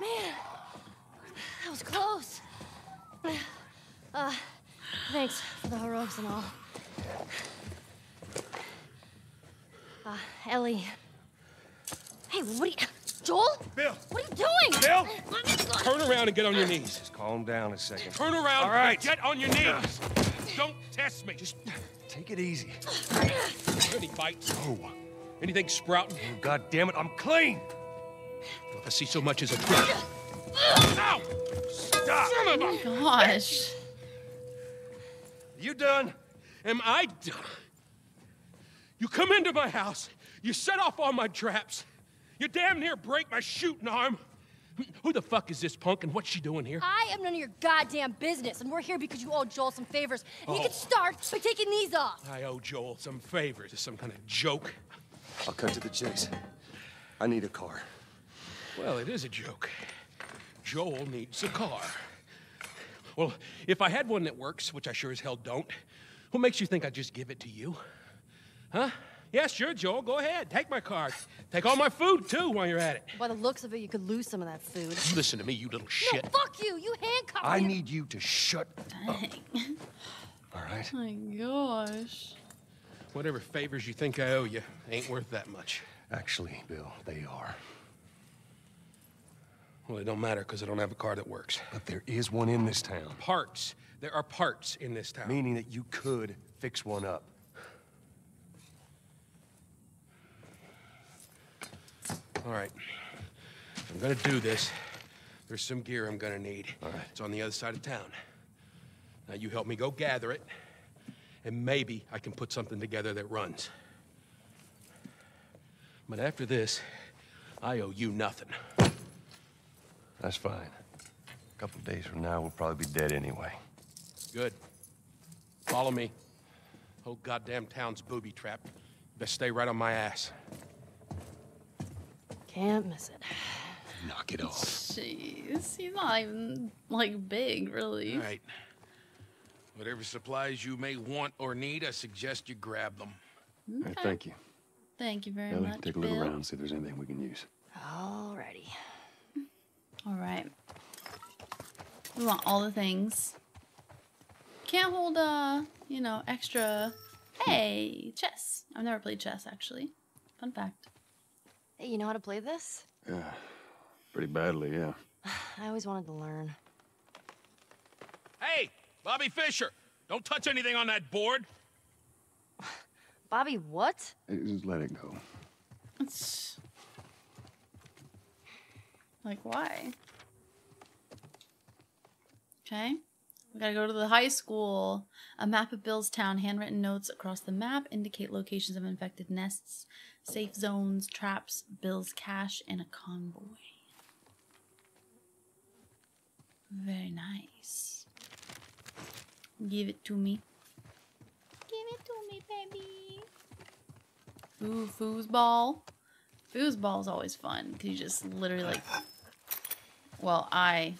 Man, that was close. Uh, thanks for the heroics and all. Uh, Ellie. Hey, what are you... Joel? Bill. What are you doing? Bill. Let me go. Turn around and get on your knees. Just calm down a second. Turn around All right. and get on your knees. Don't test me. Just Take it easy. any bites. Oh. Anything sprouting? Oh, God damn it, I'm clean! If I see so much as a twitch. Ow! Stop! Son of a... Gosh. You done? Am I done? You come into my house, you set off all my traps, you damn near break my shooting arm. Who the fuck is this punk and what's she doing here? I am none of your goddamn business, and we're here because you owe Joel some favors. And You Oh. can start by taking these off. I owe Joel some favors. Is some kind of joke? I'll cut to the chase. I need a car. Well, it is a joke. Joel needs a car. Well, if I had one that works, which I sure as hell don't, what makes you think I'd just give it to you? Huh? Yeah, sure, Joel. Go ahead. Take my car. Take all my food, too, while you're at it. By the looks of it, you could lose some of that food. Listen to me, you little No, shit. fuck you. You handcuffed me. I me. need you to shut up. All right? Oh my gosh. Whatever favors you think I owe you ain't worth that much. Actually, Bill, they are. Well, it don't matter because I don't have a car that works. But there is one in this town, Parts. There are parts in this town. meaning that you could fix one up. All right. If I'm gonna do this, there's some gear I'm gonna need. All right. It's on the other side of town. Now you help me go gather it, and maybe I can put something together that runs. But after this, I owe you nothing. That's fine. A couple days from now, we'll probably be dead anyway. Good. Follow me. Whole goddamn town's booby trapped. Best stay right on my ass. Can't miss it. Knock it off. Jeez. He's not even like big, really. All right. Whatever supplies you may want or need, I suggest you grab them. All right, thank you. Thank you very Ellie, much. take a look Bill. around, see if there's anything we can use. Alrighty. All right. We want all the things. Can't hold uh, you know, extra. Hey, chess. I've never played chess actually. Fun fact. Hey, you know how to play this? Yeah. Pretty badly, yeah. I always wanted to learn. Hey, Bobby Fischer, don't touch anything on that board. Bobby, what? Hey, Just let it go. It's... Like why? Okay. We gotta go to the high school. A map of Bill's town. Handwritten notes across the map indicate locations of infected nests, safe zones, traps, Bill's cache, and a convoy. Very nice. Give it to me. Give it to me, baby. Foo foosball. Foosball is always fun because you just literally like. Well, I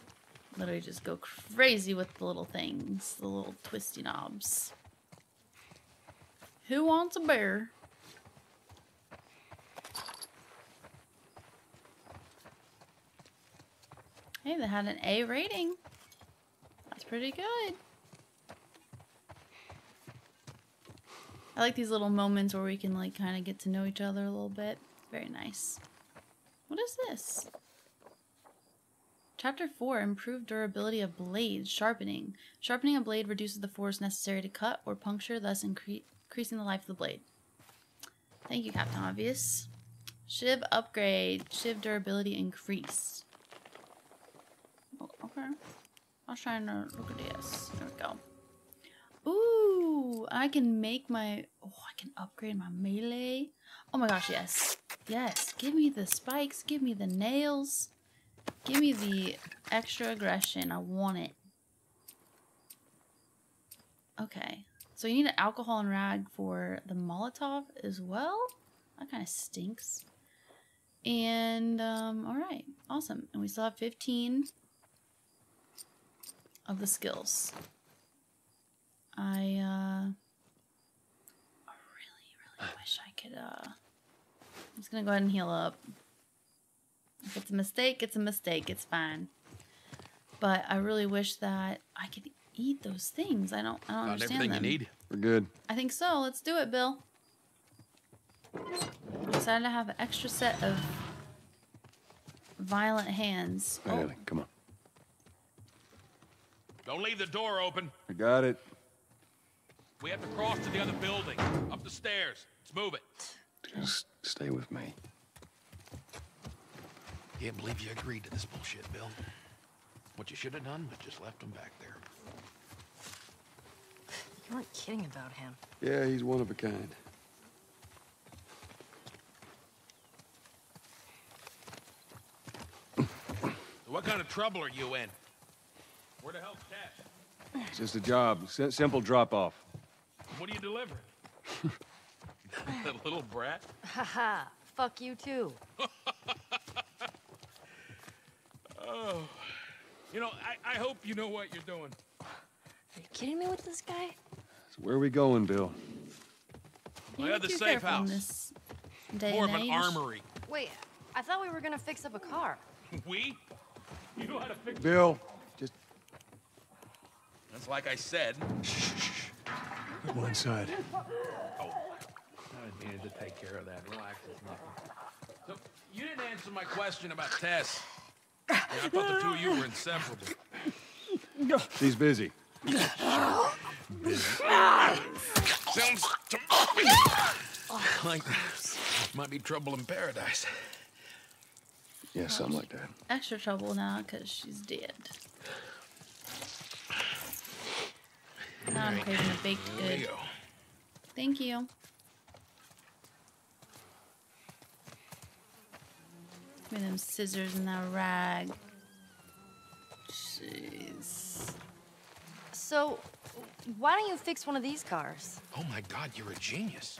literally just go crazy with the little things, the little twisty knobs. Who wants a bear? Hey, they had an A rating. That's pretty good. I like these little moments where we can like kind of get to know each other a little bit. Very nice. What is this? Chapter 4 Improved durability of blades. Sharpening. Sharpening a blade reduces the force necessary to cut or puncture, thus incre- increasing the life of the blade. Thank you, Captain Obvious. Shiv upgrade. Shiv durability increase. Oh, okay. I was trying to look at this. There we go. Ooh, I can make my. Oh, I can upgrade my melee. Oh my gosh, yes. Yes. Give me the spikes. Give me the nails. Give me the extra aggression. I want it. Okay. So you need an alcohol and rag for the Molotov as well? That kind of stinks. And, um, alright. Awesome. And we still have 15 of the skills. I, uh... I really, really wish I could, uh... I'm just gonna go ahead and heal up. If it's a mistake, it's a mistake. It's fine. But I really wish that I could eat those things. I don't. I don't Found understand everything them. you need. We're good. I think so. Let's do it, Bill. I decided to have an extra set of violent hands. Oh, Ellie, come on. Don't leave the door open. I got it. We have to cross to the other building. Up the stairs. Let's move it. Just stay with me. Can't believe you agreed to this bullshit, Bill. What you should have done was just left him back there. You weren't kidding about him. Yeah, he's one of a kind. What kind of trouble are you in? Where the hell's Tess? It's just a job. S- simple drop off. What are you delivering? that little brat? Haha. Fuck you too. Oh. You know, I, I hope you know what you're doing. Are you kidding me with this guy? So where are we going, Bill? you I need had the safe house. this day More of and an age. armory. Wait, I thought we were gonna fix up a car. We? You know how to fix Bill, just That's like I said. go inside. Oh. I needed to take care of that. Relax, it's nothing. So, you didn't answer my question about Tess. Yeah, I thought the two of you were inseparable. She's busy. Sounds to me like might be trouble in paradise. Yeah, something like that. Extra trouble now because she's dead. Now I'm craving a baked There you good. go. Thank you. Give me them scissors and that rag. Jeez. So, why don't you fix one of these cars? Oh my god, you're a genius.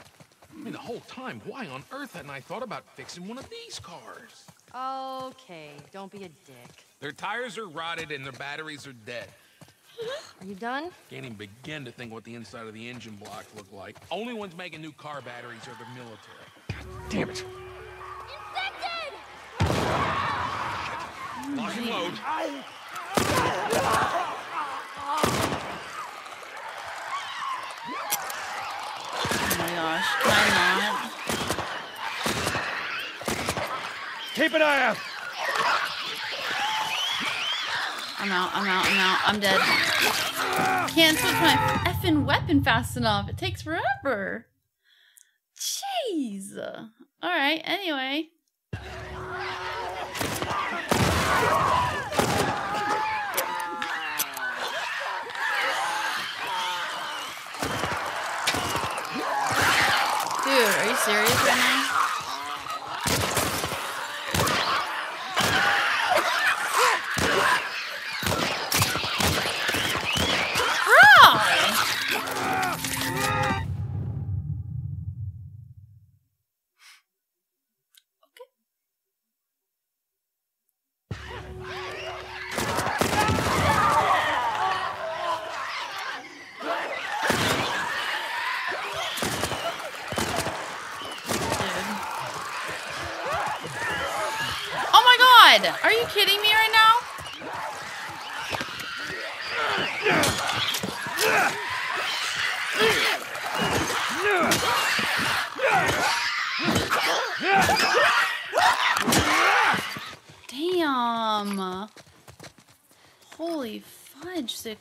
I mean, the whole time, why on earth hadn't I thought about fixing one of these cars? Okay, don't be a dick. Their tires are rotted and their batteries are dead. Are you done? Can't even begin to think what the inside of the engine block look like. Only ones making new car batteries are the military. God Damn it. Lock and load. Oh my gosh. Can I not? Keep an eye out. I'm out, I'm out, I'm out. I'm dead. Can't switch my effing weapon fast enough. It takes forever. Jeez. Alright, anyway. Dude, are you serious right now? Bro! Oh my god! Are you kidding me right now? Damn. Holy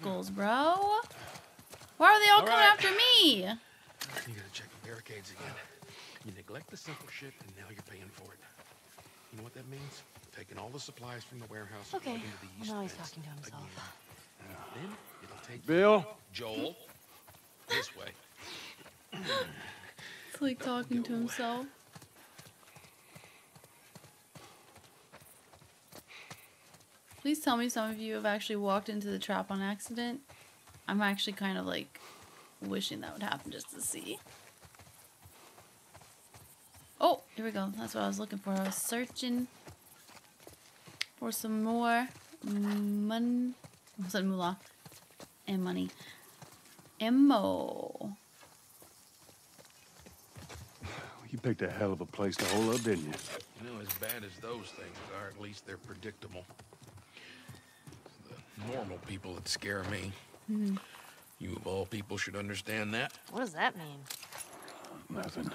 fudge bro. Why are they all, All coming right. after me? You gotta check the barricades again. You neglect the simple shit, and now you're paying for it. You know what that means? Taking all the supplies from the warehouse Okay, plugging into the well, east now he's talking to himself. again. Then it'll take Bill? Joel this way. It's like talking to himself. Please tell me some of you have actually walked into the trap on accident. I'm actually kind of like wishing that would happen just to see. Oh, here we go. That's what I was looking for. I was searching for some more mon. I said moolah and money. Ammo. You picked a hell of a place to hole up, didn't you? You know, as bad as those things are, at least they're predictable. The normal people that scare me. You of all people should understand that. What does that mean? Nothing.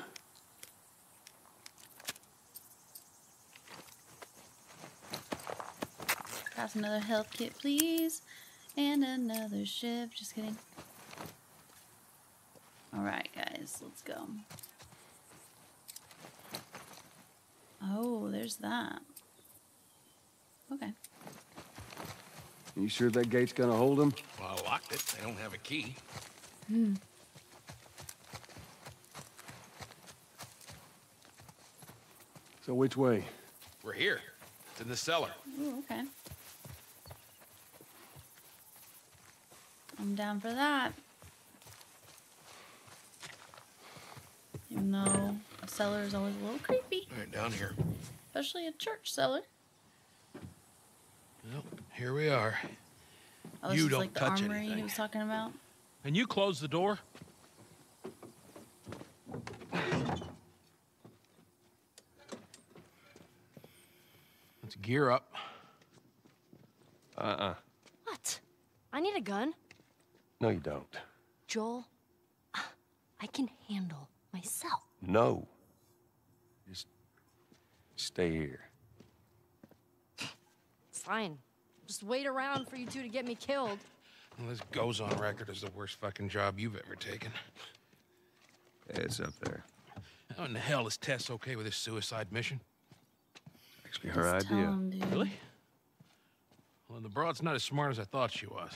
Pass another health kit, please. And another ship. Just kidding. Alright, guys, let's go. Oh, there's that. Okay. You sure that gate's gonna hold them? Well, I locked it. They don't have a key. Hmm. So which way? We're here. It's in the cellar. Ooh, okay. I'm down for that. Even though a cellar is always a little creepy, All right, down here. especially a church cellar. Well, here we are. Oh, You don't like the touch armory he anything. was talking about. And you close the door? Let's gear up. Uh-uh. What? I need a gun. No, you don't. Joel, uh, I can handle myself. No. Just stay here. It's Fine. Just wait around for you two to get me killed. Well, this goes on record as the worst fucking job you've ever taken. It's up there. How in the hell is Tess okay with this suicide mission? Actually, her Just tell idea. him. Really? Well, the broad's not as smart as I thought she was.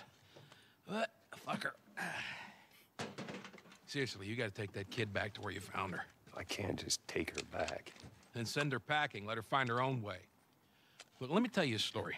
But, fuck her. Seriously, you gotta take that kid back to where you found her. I can't just take her back. Then send her packing, let her find her own way. Look, let me tell you a story.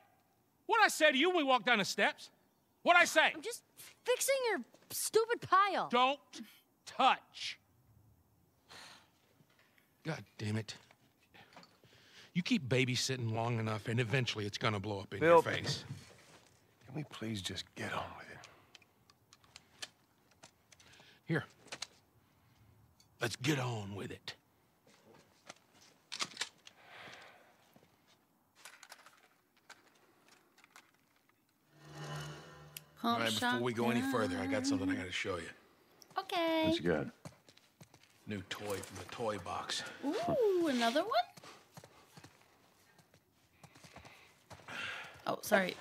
What'd I say to you when we walked down the steps? What'd I say? I'm just fixing your stupid pile. Don't touch. God damn it. You keep babysitting long enough, and eventually it's gonna blow up in your face. Can we please just get on with it? Here. Let's get on with it. All right, before we go any further, I got something I gotta show you. Okay. What you got? New toy from the toy box. Ooh, another one? Oh, sorry.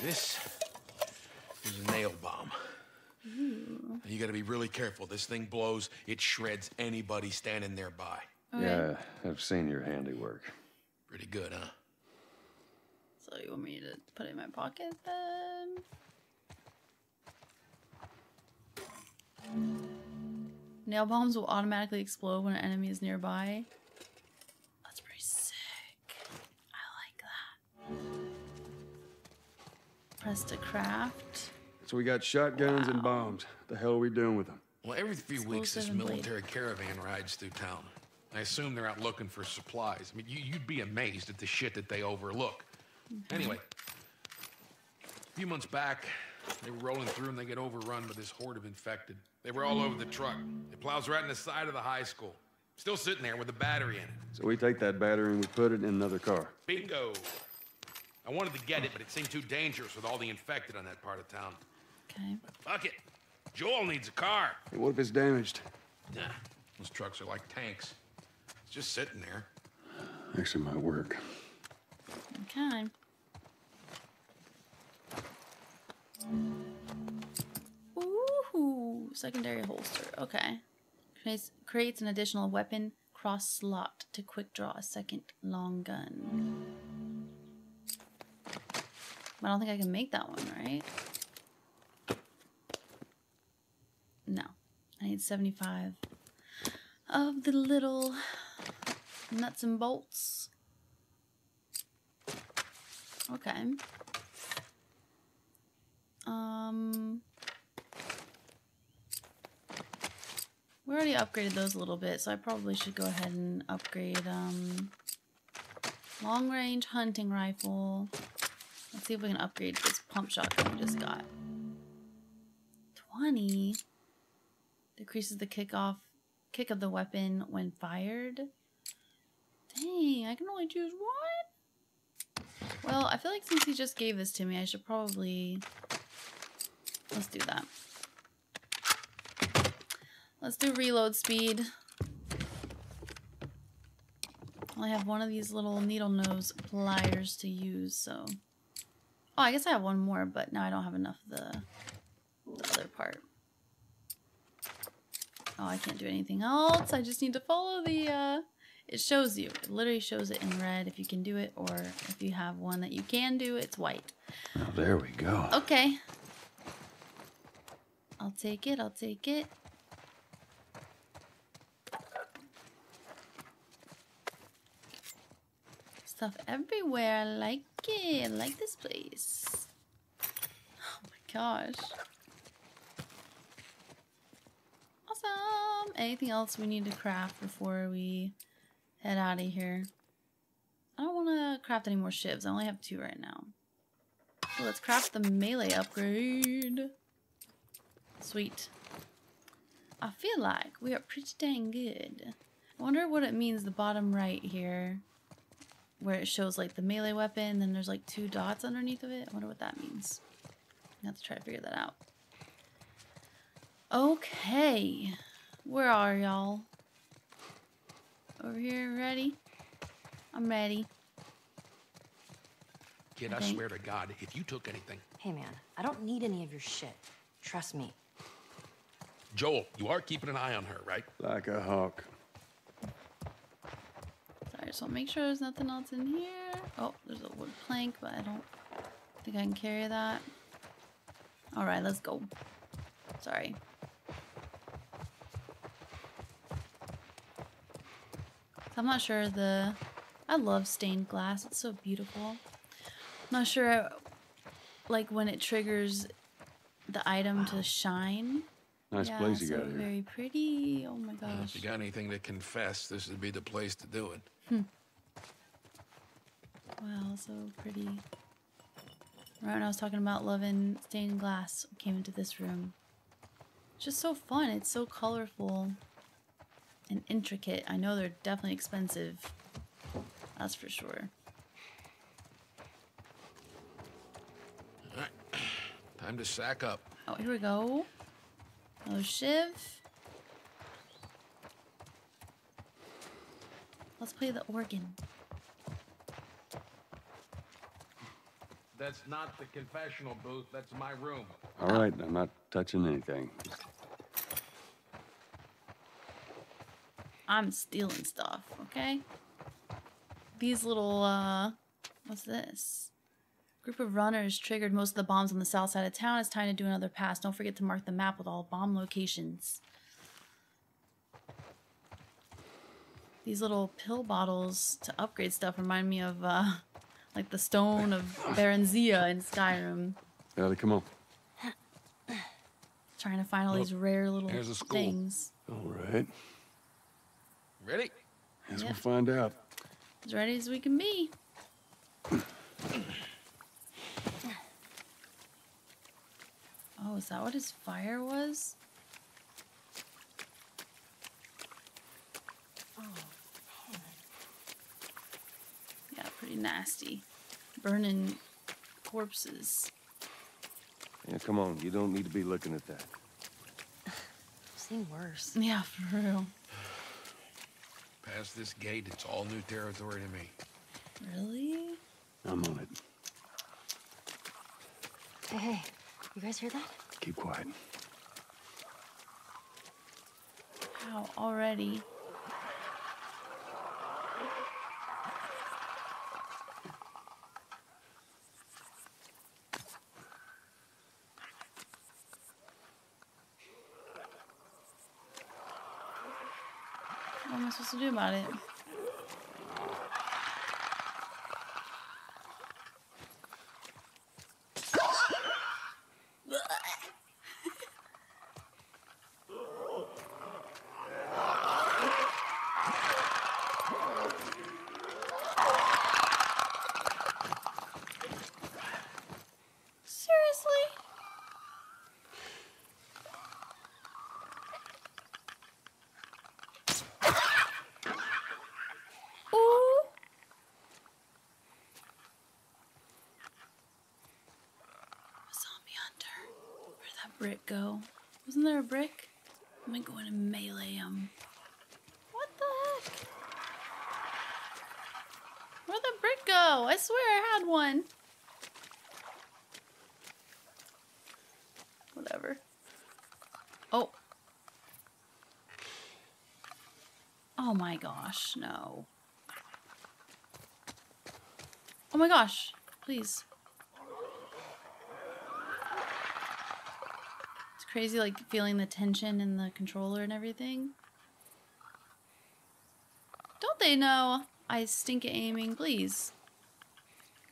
This is a nail bomb. Ooh. You gotta be really careful. This thing blows, it shreds anybody standing nearby. Okay. Yeah, I've seen your handiwork. Pretty good, huh? So you want me to put it in my pocket then? Nail bombs will automatically explode when an enemy is nearby. That's pretty sick. I like that. Press to craft. So we got shotguns and bombs. What the hell are we doing with them? Well, every few weeks, this Explosive blade. military caravan rides through town. I assume they're out looking for supplies. I mean, you, you'd be amazed at the shit that they overlook. Anyway, a few months back, they were rolling through and they get overrun by this horde of infected. They were all over the truck. It plows right in the side of the high school. Still sitting there with a battery in it. So we take that battery and we put it in another car. Bingo! I wanted to get it, but it seemed too dangerous with all the infected on that part of town. Okay. Fuck it. Joel needs a car. Hey, what if it's damaged? Nah, those trucks are like tanks. It's just sitting there. Actually, might work. Okay. Ooh, secondary holster. Okay. Creates, creates an additional weapon cross slot to quick draw a second long gun. I don't think I can make that one, right? No. I need 75 of the little nuts and bolts. Okay. Um, we already upgraded those a little bit, so I probably should go ahead and upgrade um, long range hunting rifle. Let's see if we can upgrade this pump shotgun we just got. 20 decreases the kick off kick of the weapon when fired. Dang, I can only choose one. Well, I feel like since he just gave this to me, I should probably let's do that. Let's do reload speed. I only have one of these little needle nose pliers to use, so Oh, I guess I have one more, but now I don't have enough of the, the other part. Oh, I can't do anything else. I just need to follow the, uh, it shows you. It literally shows it in red if you can do it, or if you have one that you can do, it's white. Oh, there we go. Okay. I'll take it, I'll take it. Stuff everywhere. I like it. I like this place. Oh my gosh. Awesome. Anything else we need to craft before we head out of here? I don't want to craft any more shivs. I only have two right now. So let's craft the melee upgrade. Sweet. I feel like we are pretty dang good. I wonder what it means the bottom right here where it shows like the melee weapon, then there's like two dots underneath of it. I wonder what that means. I have to try to figure that out. Okay. Where are y'all? Over here, ready? I'm ready. Kid, I Okay. swear to God, if you took anything. Hey, man, I don't need any of your shit. Trust me. Joel, you are keeping an eye on her, right? Like a hawk. Sorry, just want to make sure there's nothing else in here. Oh, there's a wood plank, but I don't think I can carry that. All right, let's go. Sorry. So I'm not sure the... I love stained glass. It's so beautiful. I'm not sure, like, when it triggers the item to shine. Nice yeah, place you so got here. very pretty. Oh my Well, gosh. if you got anything to confess, this would be the place to do it. Hmm. Wow, so pretty. Right when I was talking about loving stained glass, came into this room. It's just so fun. It's so colorful and intricate. I know they're definitely expensive. That's for sure. All right. Time to sack up. Oh, here we go. Another shiv. Let's play the organ. That's not the confessional booth. That's my room. All right, I'm not touching anything. I'm stealing stuff, okay? These little, uh, what's this? Group of runners triggered most of the bombs on the south side of town. It's time to do another pass. Don't forget to mark the map with all bomb locations. These little pill bottles to upgrade stuff remind me of, uh, like the stone of Barenziah in Skyrim. Ellie, come on. Trying to find all these rare little here's the school. things. All right. Ready? Guess Yeah. we'll find out. As ready as we can be. Oh, is that what his fire was? Oh, yeah, pretty nasty. Burning corpses. Yeah, come on. You don't need to be looking at that. I've seen worse. Yeah, for real. Past this gate, it's all new territory to me. Really? I'm on it. Hey, hey, you guys hear that? Keep quiet. How already? What am I supposed to do about it? Seriously? Ooh. A zombie hunter. Where'd that brick go? Wasn't there a brick? I'm gonna go in and melee him. What the heck? Where'd the brick go? I swear I had one. Whatever. Oh. Oh my gosh, no. Oh my gosh, please. It's crazy, like feeling the tension in the controller and everything. Don't they know I stink at aiming? Please.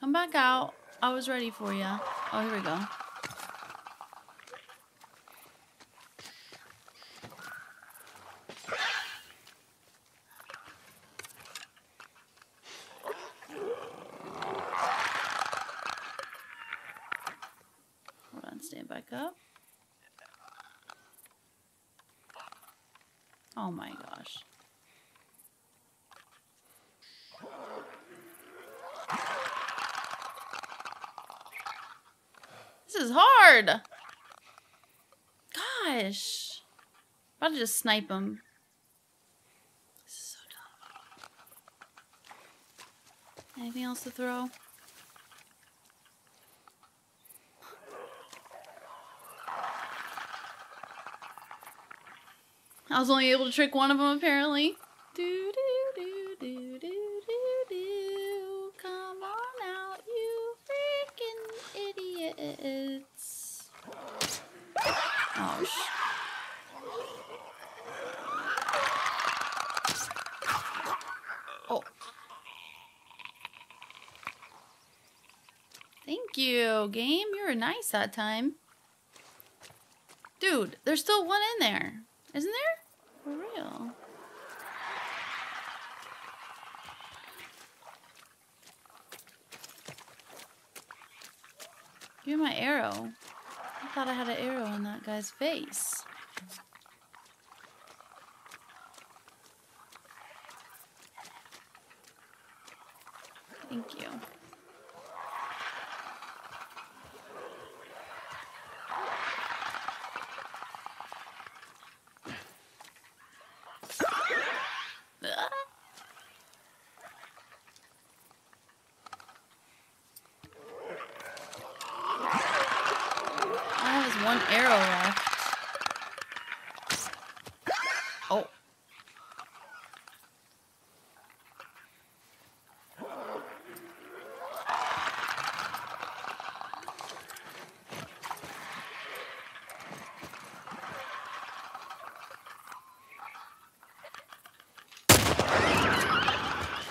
Come back out. I was ready for you. Oh, here we go. Hold on, stand back up. Oh my gosh. This is hard. Gosh. About to just snipe him. So dumb. Anything else to throw? I was only able to trick one of them apparently. Do do do do do do do. Come on out, you freaking idiots. Oh sh. Thank you, game. You were nice that time. Dude, there's still one in there. Isn't there? For real. Give me my arrow. I thought I had an arrow in that guy's face. Thank you. Ah. I have one arrow left. Oh.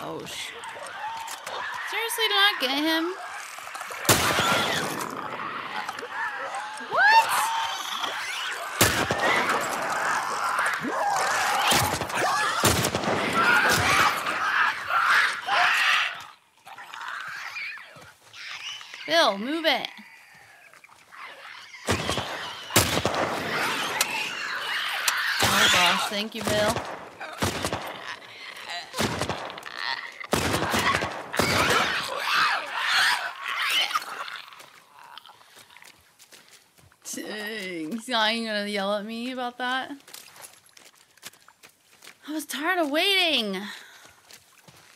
Oh sh. Seriously, did not get him? What? Bill, move it. Oh gosh, thank you, Bill. Dang. He's not even gonna yell at me about that. I was tired of waiting.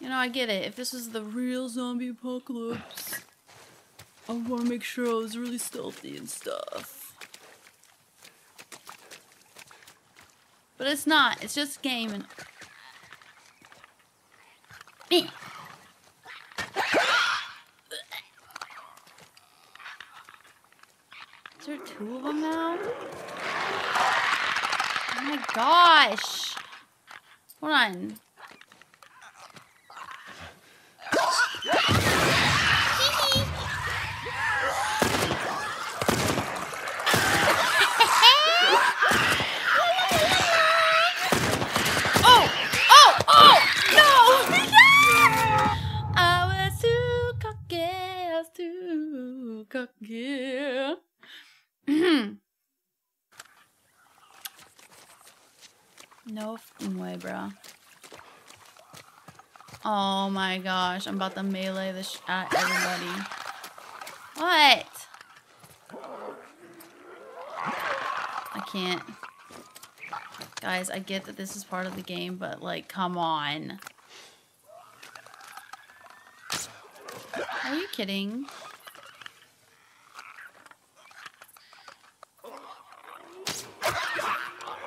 You know, I get it. If this was the real zombie apocalypse, I want to make sure I was really stealthy and stuff. But it's not. It's just and. Eh. Is there two of them now? Oh my gosh! Hold on. No way, bro. Oh my gosh, I'm about to melee this at everybody. What? I can't. Guys, I get that this is part of the game, but like, come on. Are you kidding?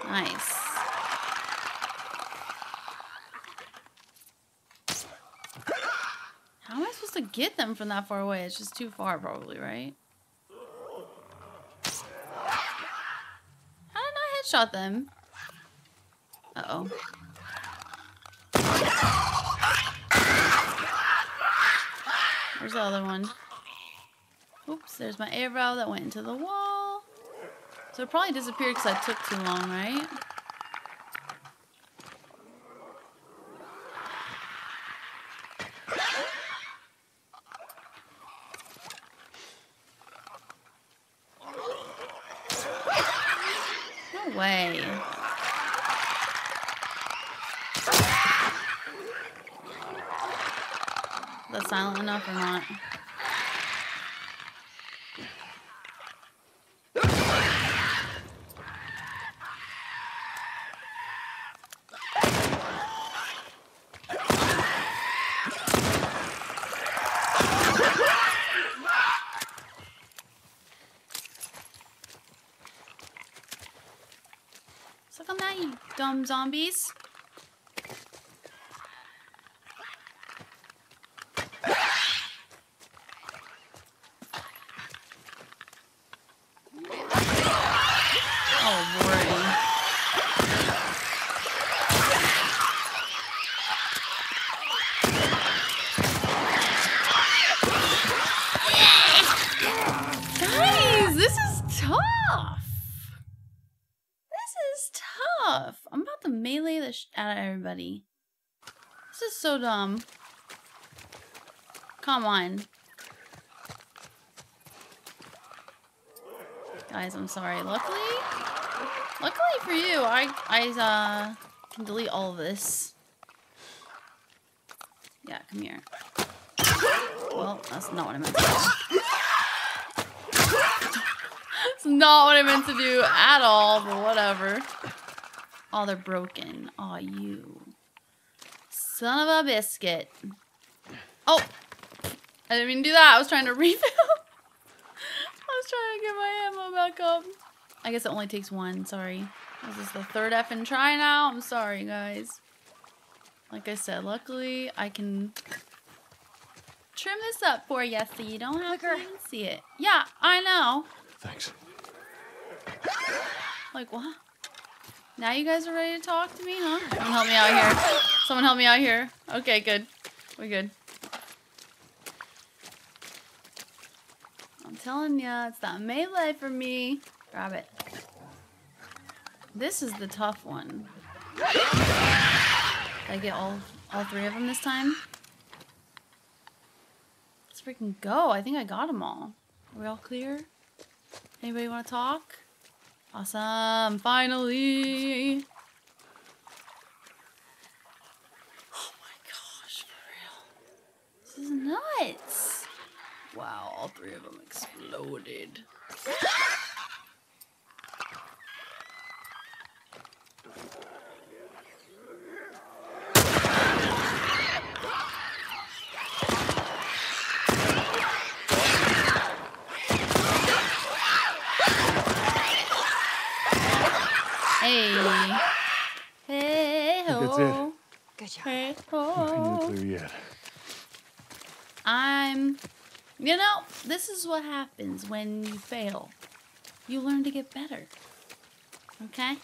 Nice. How am I supposed from that far away? It's just too far, probably, right? How did I headshot them? Uh-oh. Where's the other one? Oops, there's my arrow that went into the wall. So it probably disappeared because I took too long, right? No way. That's silent enough or not? Suck on dumb zombies. Oh, boy. Guys, this is tough. This is tough. I'm about to melee the sh out of everybody. This is dumb. Come on. Guys, I'm sorry. Luckily, luckily for you, I I uh can delete all of this. Yeah, come here. Well, that's not what I meant to do. It's not what I meant to do at all, but whatever. Oh, they're broken. Oh, you. Son of a biscuit. Oh! I didn't mean to do that. I was trying to refill. I was trying to get my ammo back up. I guess it only takes one. Sorry. This is the third effing try now. I'm sorry, guys. Like I said, luckily I can trim this up for you so you don't have to even see it. Yeah, I know. Thanks. Like, what? Now you guys are ready to talk to me, huh? Someone help me out here. Someone help me out here. Okay, good. We're good. I'm telling ya, it's that melee for me. Grab it. This is the tough one. Did I get all all three of them this time? Let's freaking go. I think I got them all. Are we all clear? Anybody want to talk? Awesome. Finally. Oh my gosh, for real. This is nuts. Wow, all three of them exploded. Hey. Hey. That's it. Good job. Hey. Not yet. I'm. You know, this is what happens when you fail. You learn to get better. Okay?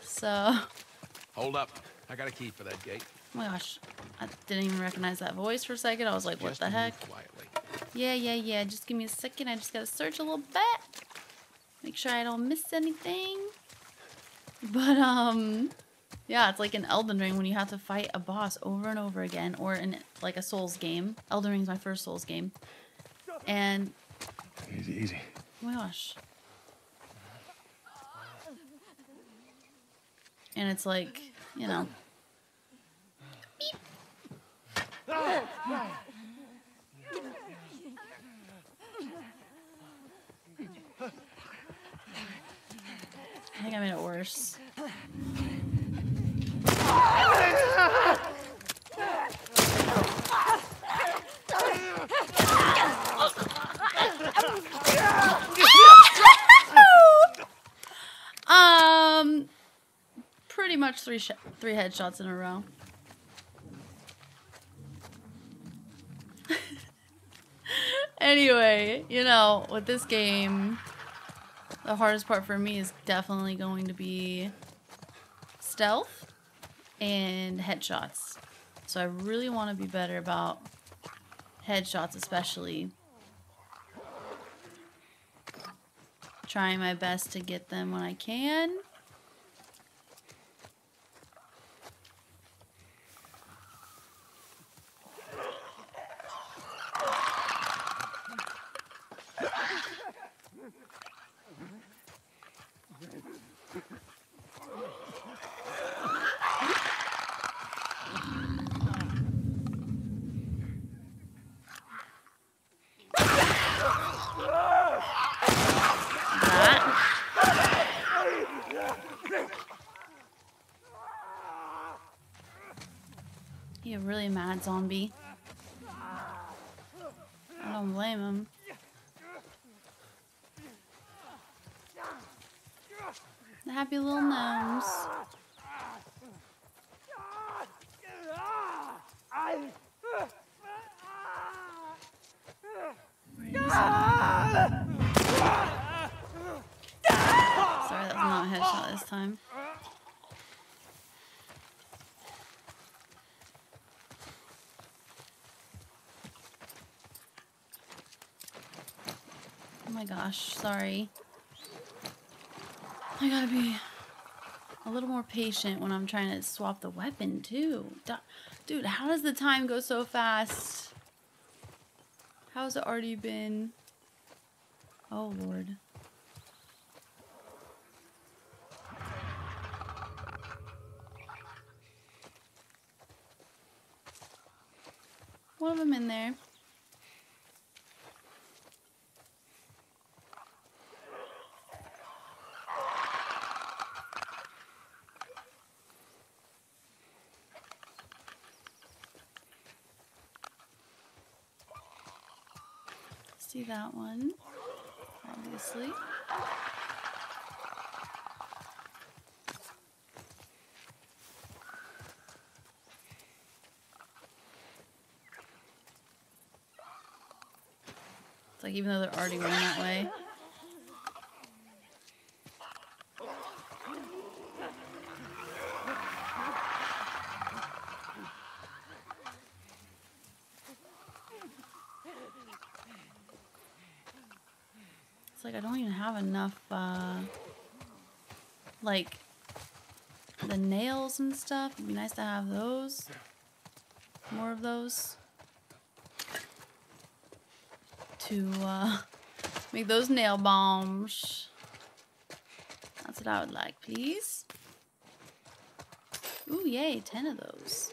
So. Hold up. I got a key for that gate. Oh my gosh. I didn't even recognize that voice for a second. I was like, what just the heck? Quietly. Yeah, yeah, yeah. Just give me a second. I just gotta search a little bit. Make sure I don't miss anything. But, um, yeah, it's like an Elden Ring when you have to fight a boss over and over again, or in like a Souls game. Elden Ring's my first Souls game. And, Easy, easy. oh my gosh. And it's like, you know. I think I made it worse. um, pretty much three three headshots in a row. anyway, you know, with this game, the hardest part for me is definitely going to be stealth and headshots. So I really want to be better about headshots, especially. Trying my best to get them when I can. That. He a really mad zombie. I don't blame him. The happy little gnomes. Sorry, that was not a headshot this time. Oh my gosh, sorry. I gotta be a little more patient when I'm trying to swap the weapon too. Dude, how does the time go so fast? How's it already been? Oh lord. One of them in there. See that one, obviously. It's like even though they're already going that way. It's like I don't even have enough, uh, like, the nails and stuff. It'd be nice to have those. More of those. To, uh, make those nail bombs. That's what I would like, please. Ooh, yay, 10 of those.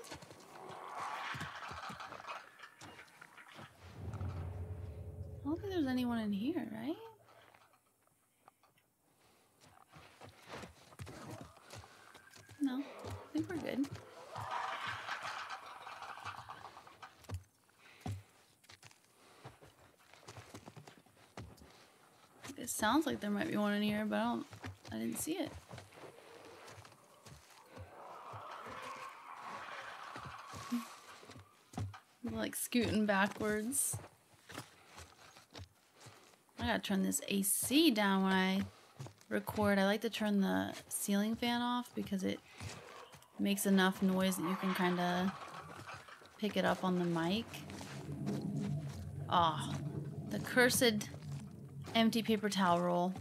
I don't think there's anyone in here, right? No, I think we're good. It sounds like there might be one in here, but I don't. I didn't see it. Like scooting backwards. I gotta turn this AC down when I record. I like to turn the ceiling fan off because it makes enough noise that you can kind of pick it up on the mic. Ah, oh, the cursed empty paper towel roll.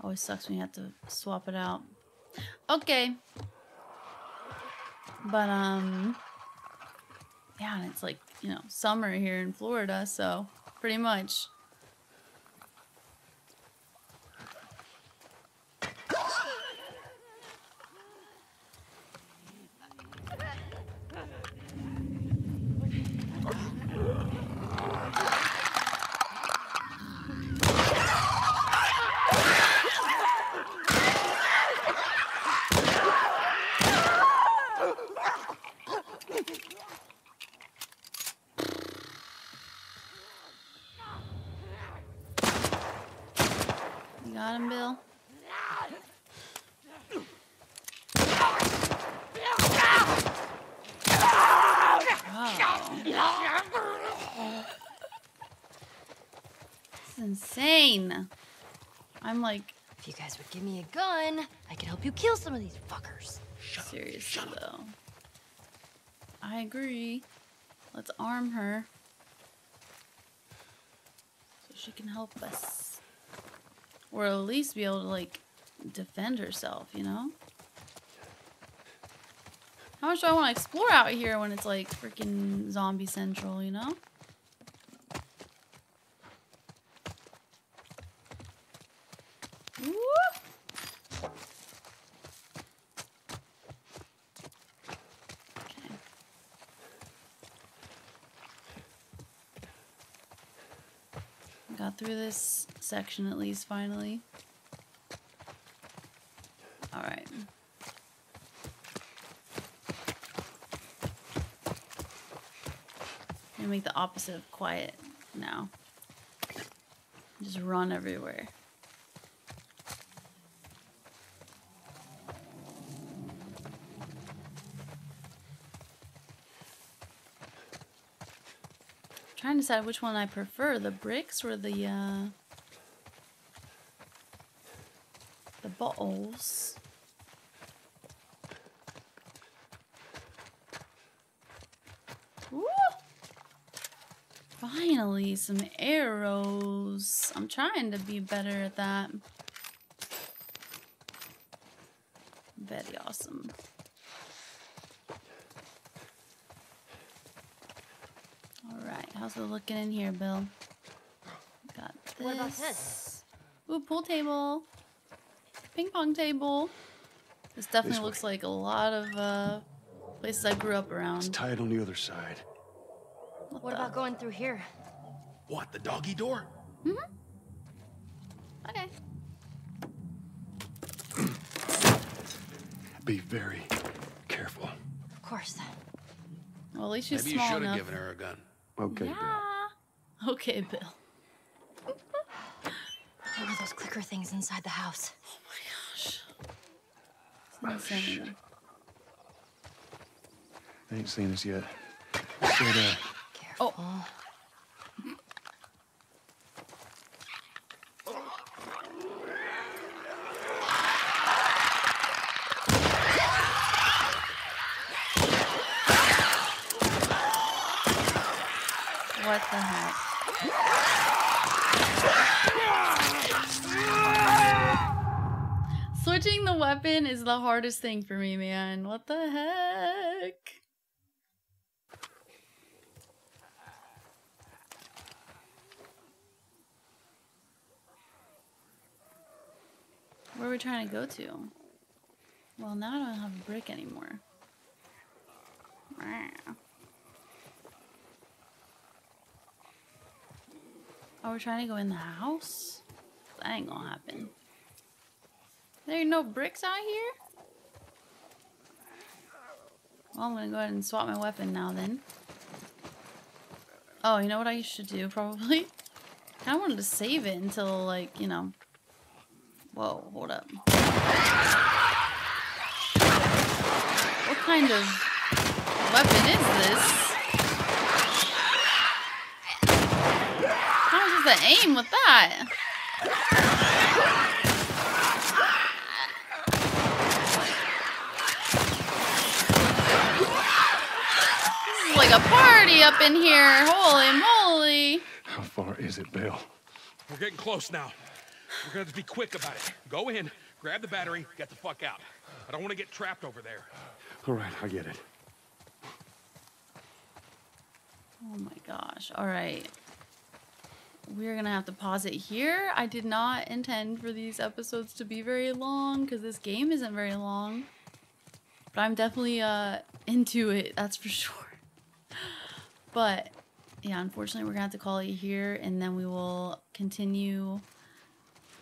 Always sucks when you have to swap it out. Okay. But, um, yeah, and it's like, you know, summer here in Florida, so pretty much. insane. I'm like... If you guys would give me a gun, I could help you kill some of these fuckers. Shut Seriously, shut though. I agree. Let's arm her. So she can help us. Or at least be able to, like, defend herself, you know? How much do I want to explore out here when it's, like, freaking zombie central, you know? through this section at least, finally. Alright. I'm gonna make the opposite of quiet now. Just run everywhere. trying to decide which one I prefer, the bricks or the, uh, the bottles. Woo! Finally, some arrows. I'm trying to be better at that. Very awesome. Alright, how's it looking in here, Bill? Got this. What about this? Ooh, pool table. Ping pong table. This definitely this looks like a lot of uh, places I grew up around. It's tied on the other side. What, what about going through here? What, the doggy door? Mm-hmm. Okay. Be very careful. Of course. Well, at least she's Maybe small you should have given her a gun. Okay, yeah. Bill. Okay, Bill. What are those clicker things inside the house? Oh. They ain't seen us yet. Stay there. Uh, Careful. Oh. What the heck? Switching the weapon is the hardest thing for me, man. What the heck? Where are we trying to go to? Well, now I don't have a brick anymore. Oh, we're trying to go in the house? That ain't gonna happen. There ain't no bricks out here? Well, I'm gonna go ahead and swap my weapon now then. Oh, you know what I should do probably? I wanted to save it until like, you know. Whoa, hold up. What kind of weapon is this? How am the aim with that? Like a party up in here. Holy moly. How far is it, Bill? We're getting close now. We're gonna have to be quick about it. Go in, grab the battery, get the fuck out. I don't want to get trapped over there. All right, I get it. Oh my gosh. All right. We're going to have to pause it here. I did not intend for these episodes to be very long because this game isn't very long. But I'm definitely uh, into it, that's for sure. But yeah, unfortunately, we're going to have to call it here and then we will continue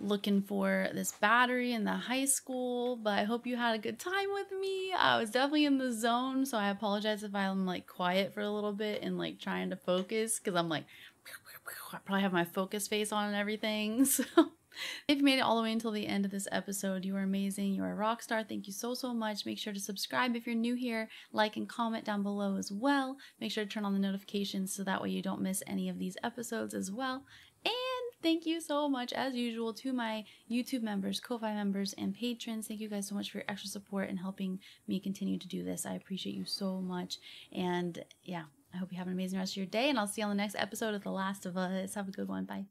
looking for this battery in the high school. But I hope you had a good time with me. I was definitely in the zone, so I apologize if I'm like quiet for a little bit and like trying to focus because I'm like, I probably have my focus face on and everything. So if you made it all the way until the end of this episode, you are amazing. You are a rock star. Thank you so, so much. Make sure to subscribe if you're new here, like and comment down below as well. Make sure to turn on the notifications so that way you don't miss any of these episodes as well. And thank you so much, as usual, to my YouTube members, Ko-Fi members, and patrons. Thank you guys so much for your extra support and helping me continue to do this. I appreciate you so much. And yeah, I hope you have an amazing rest of your day, and I'll see you on the next episode of The Last of Us. Have a good one. Bye.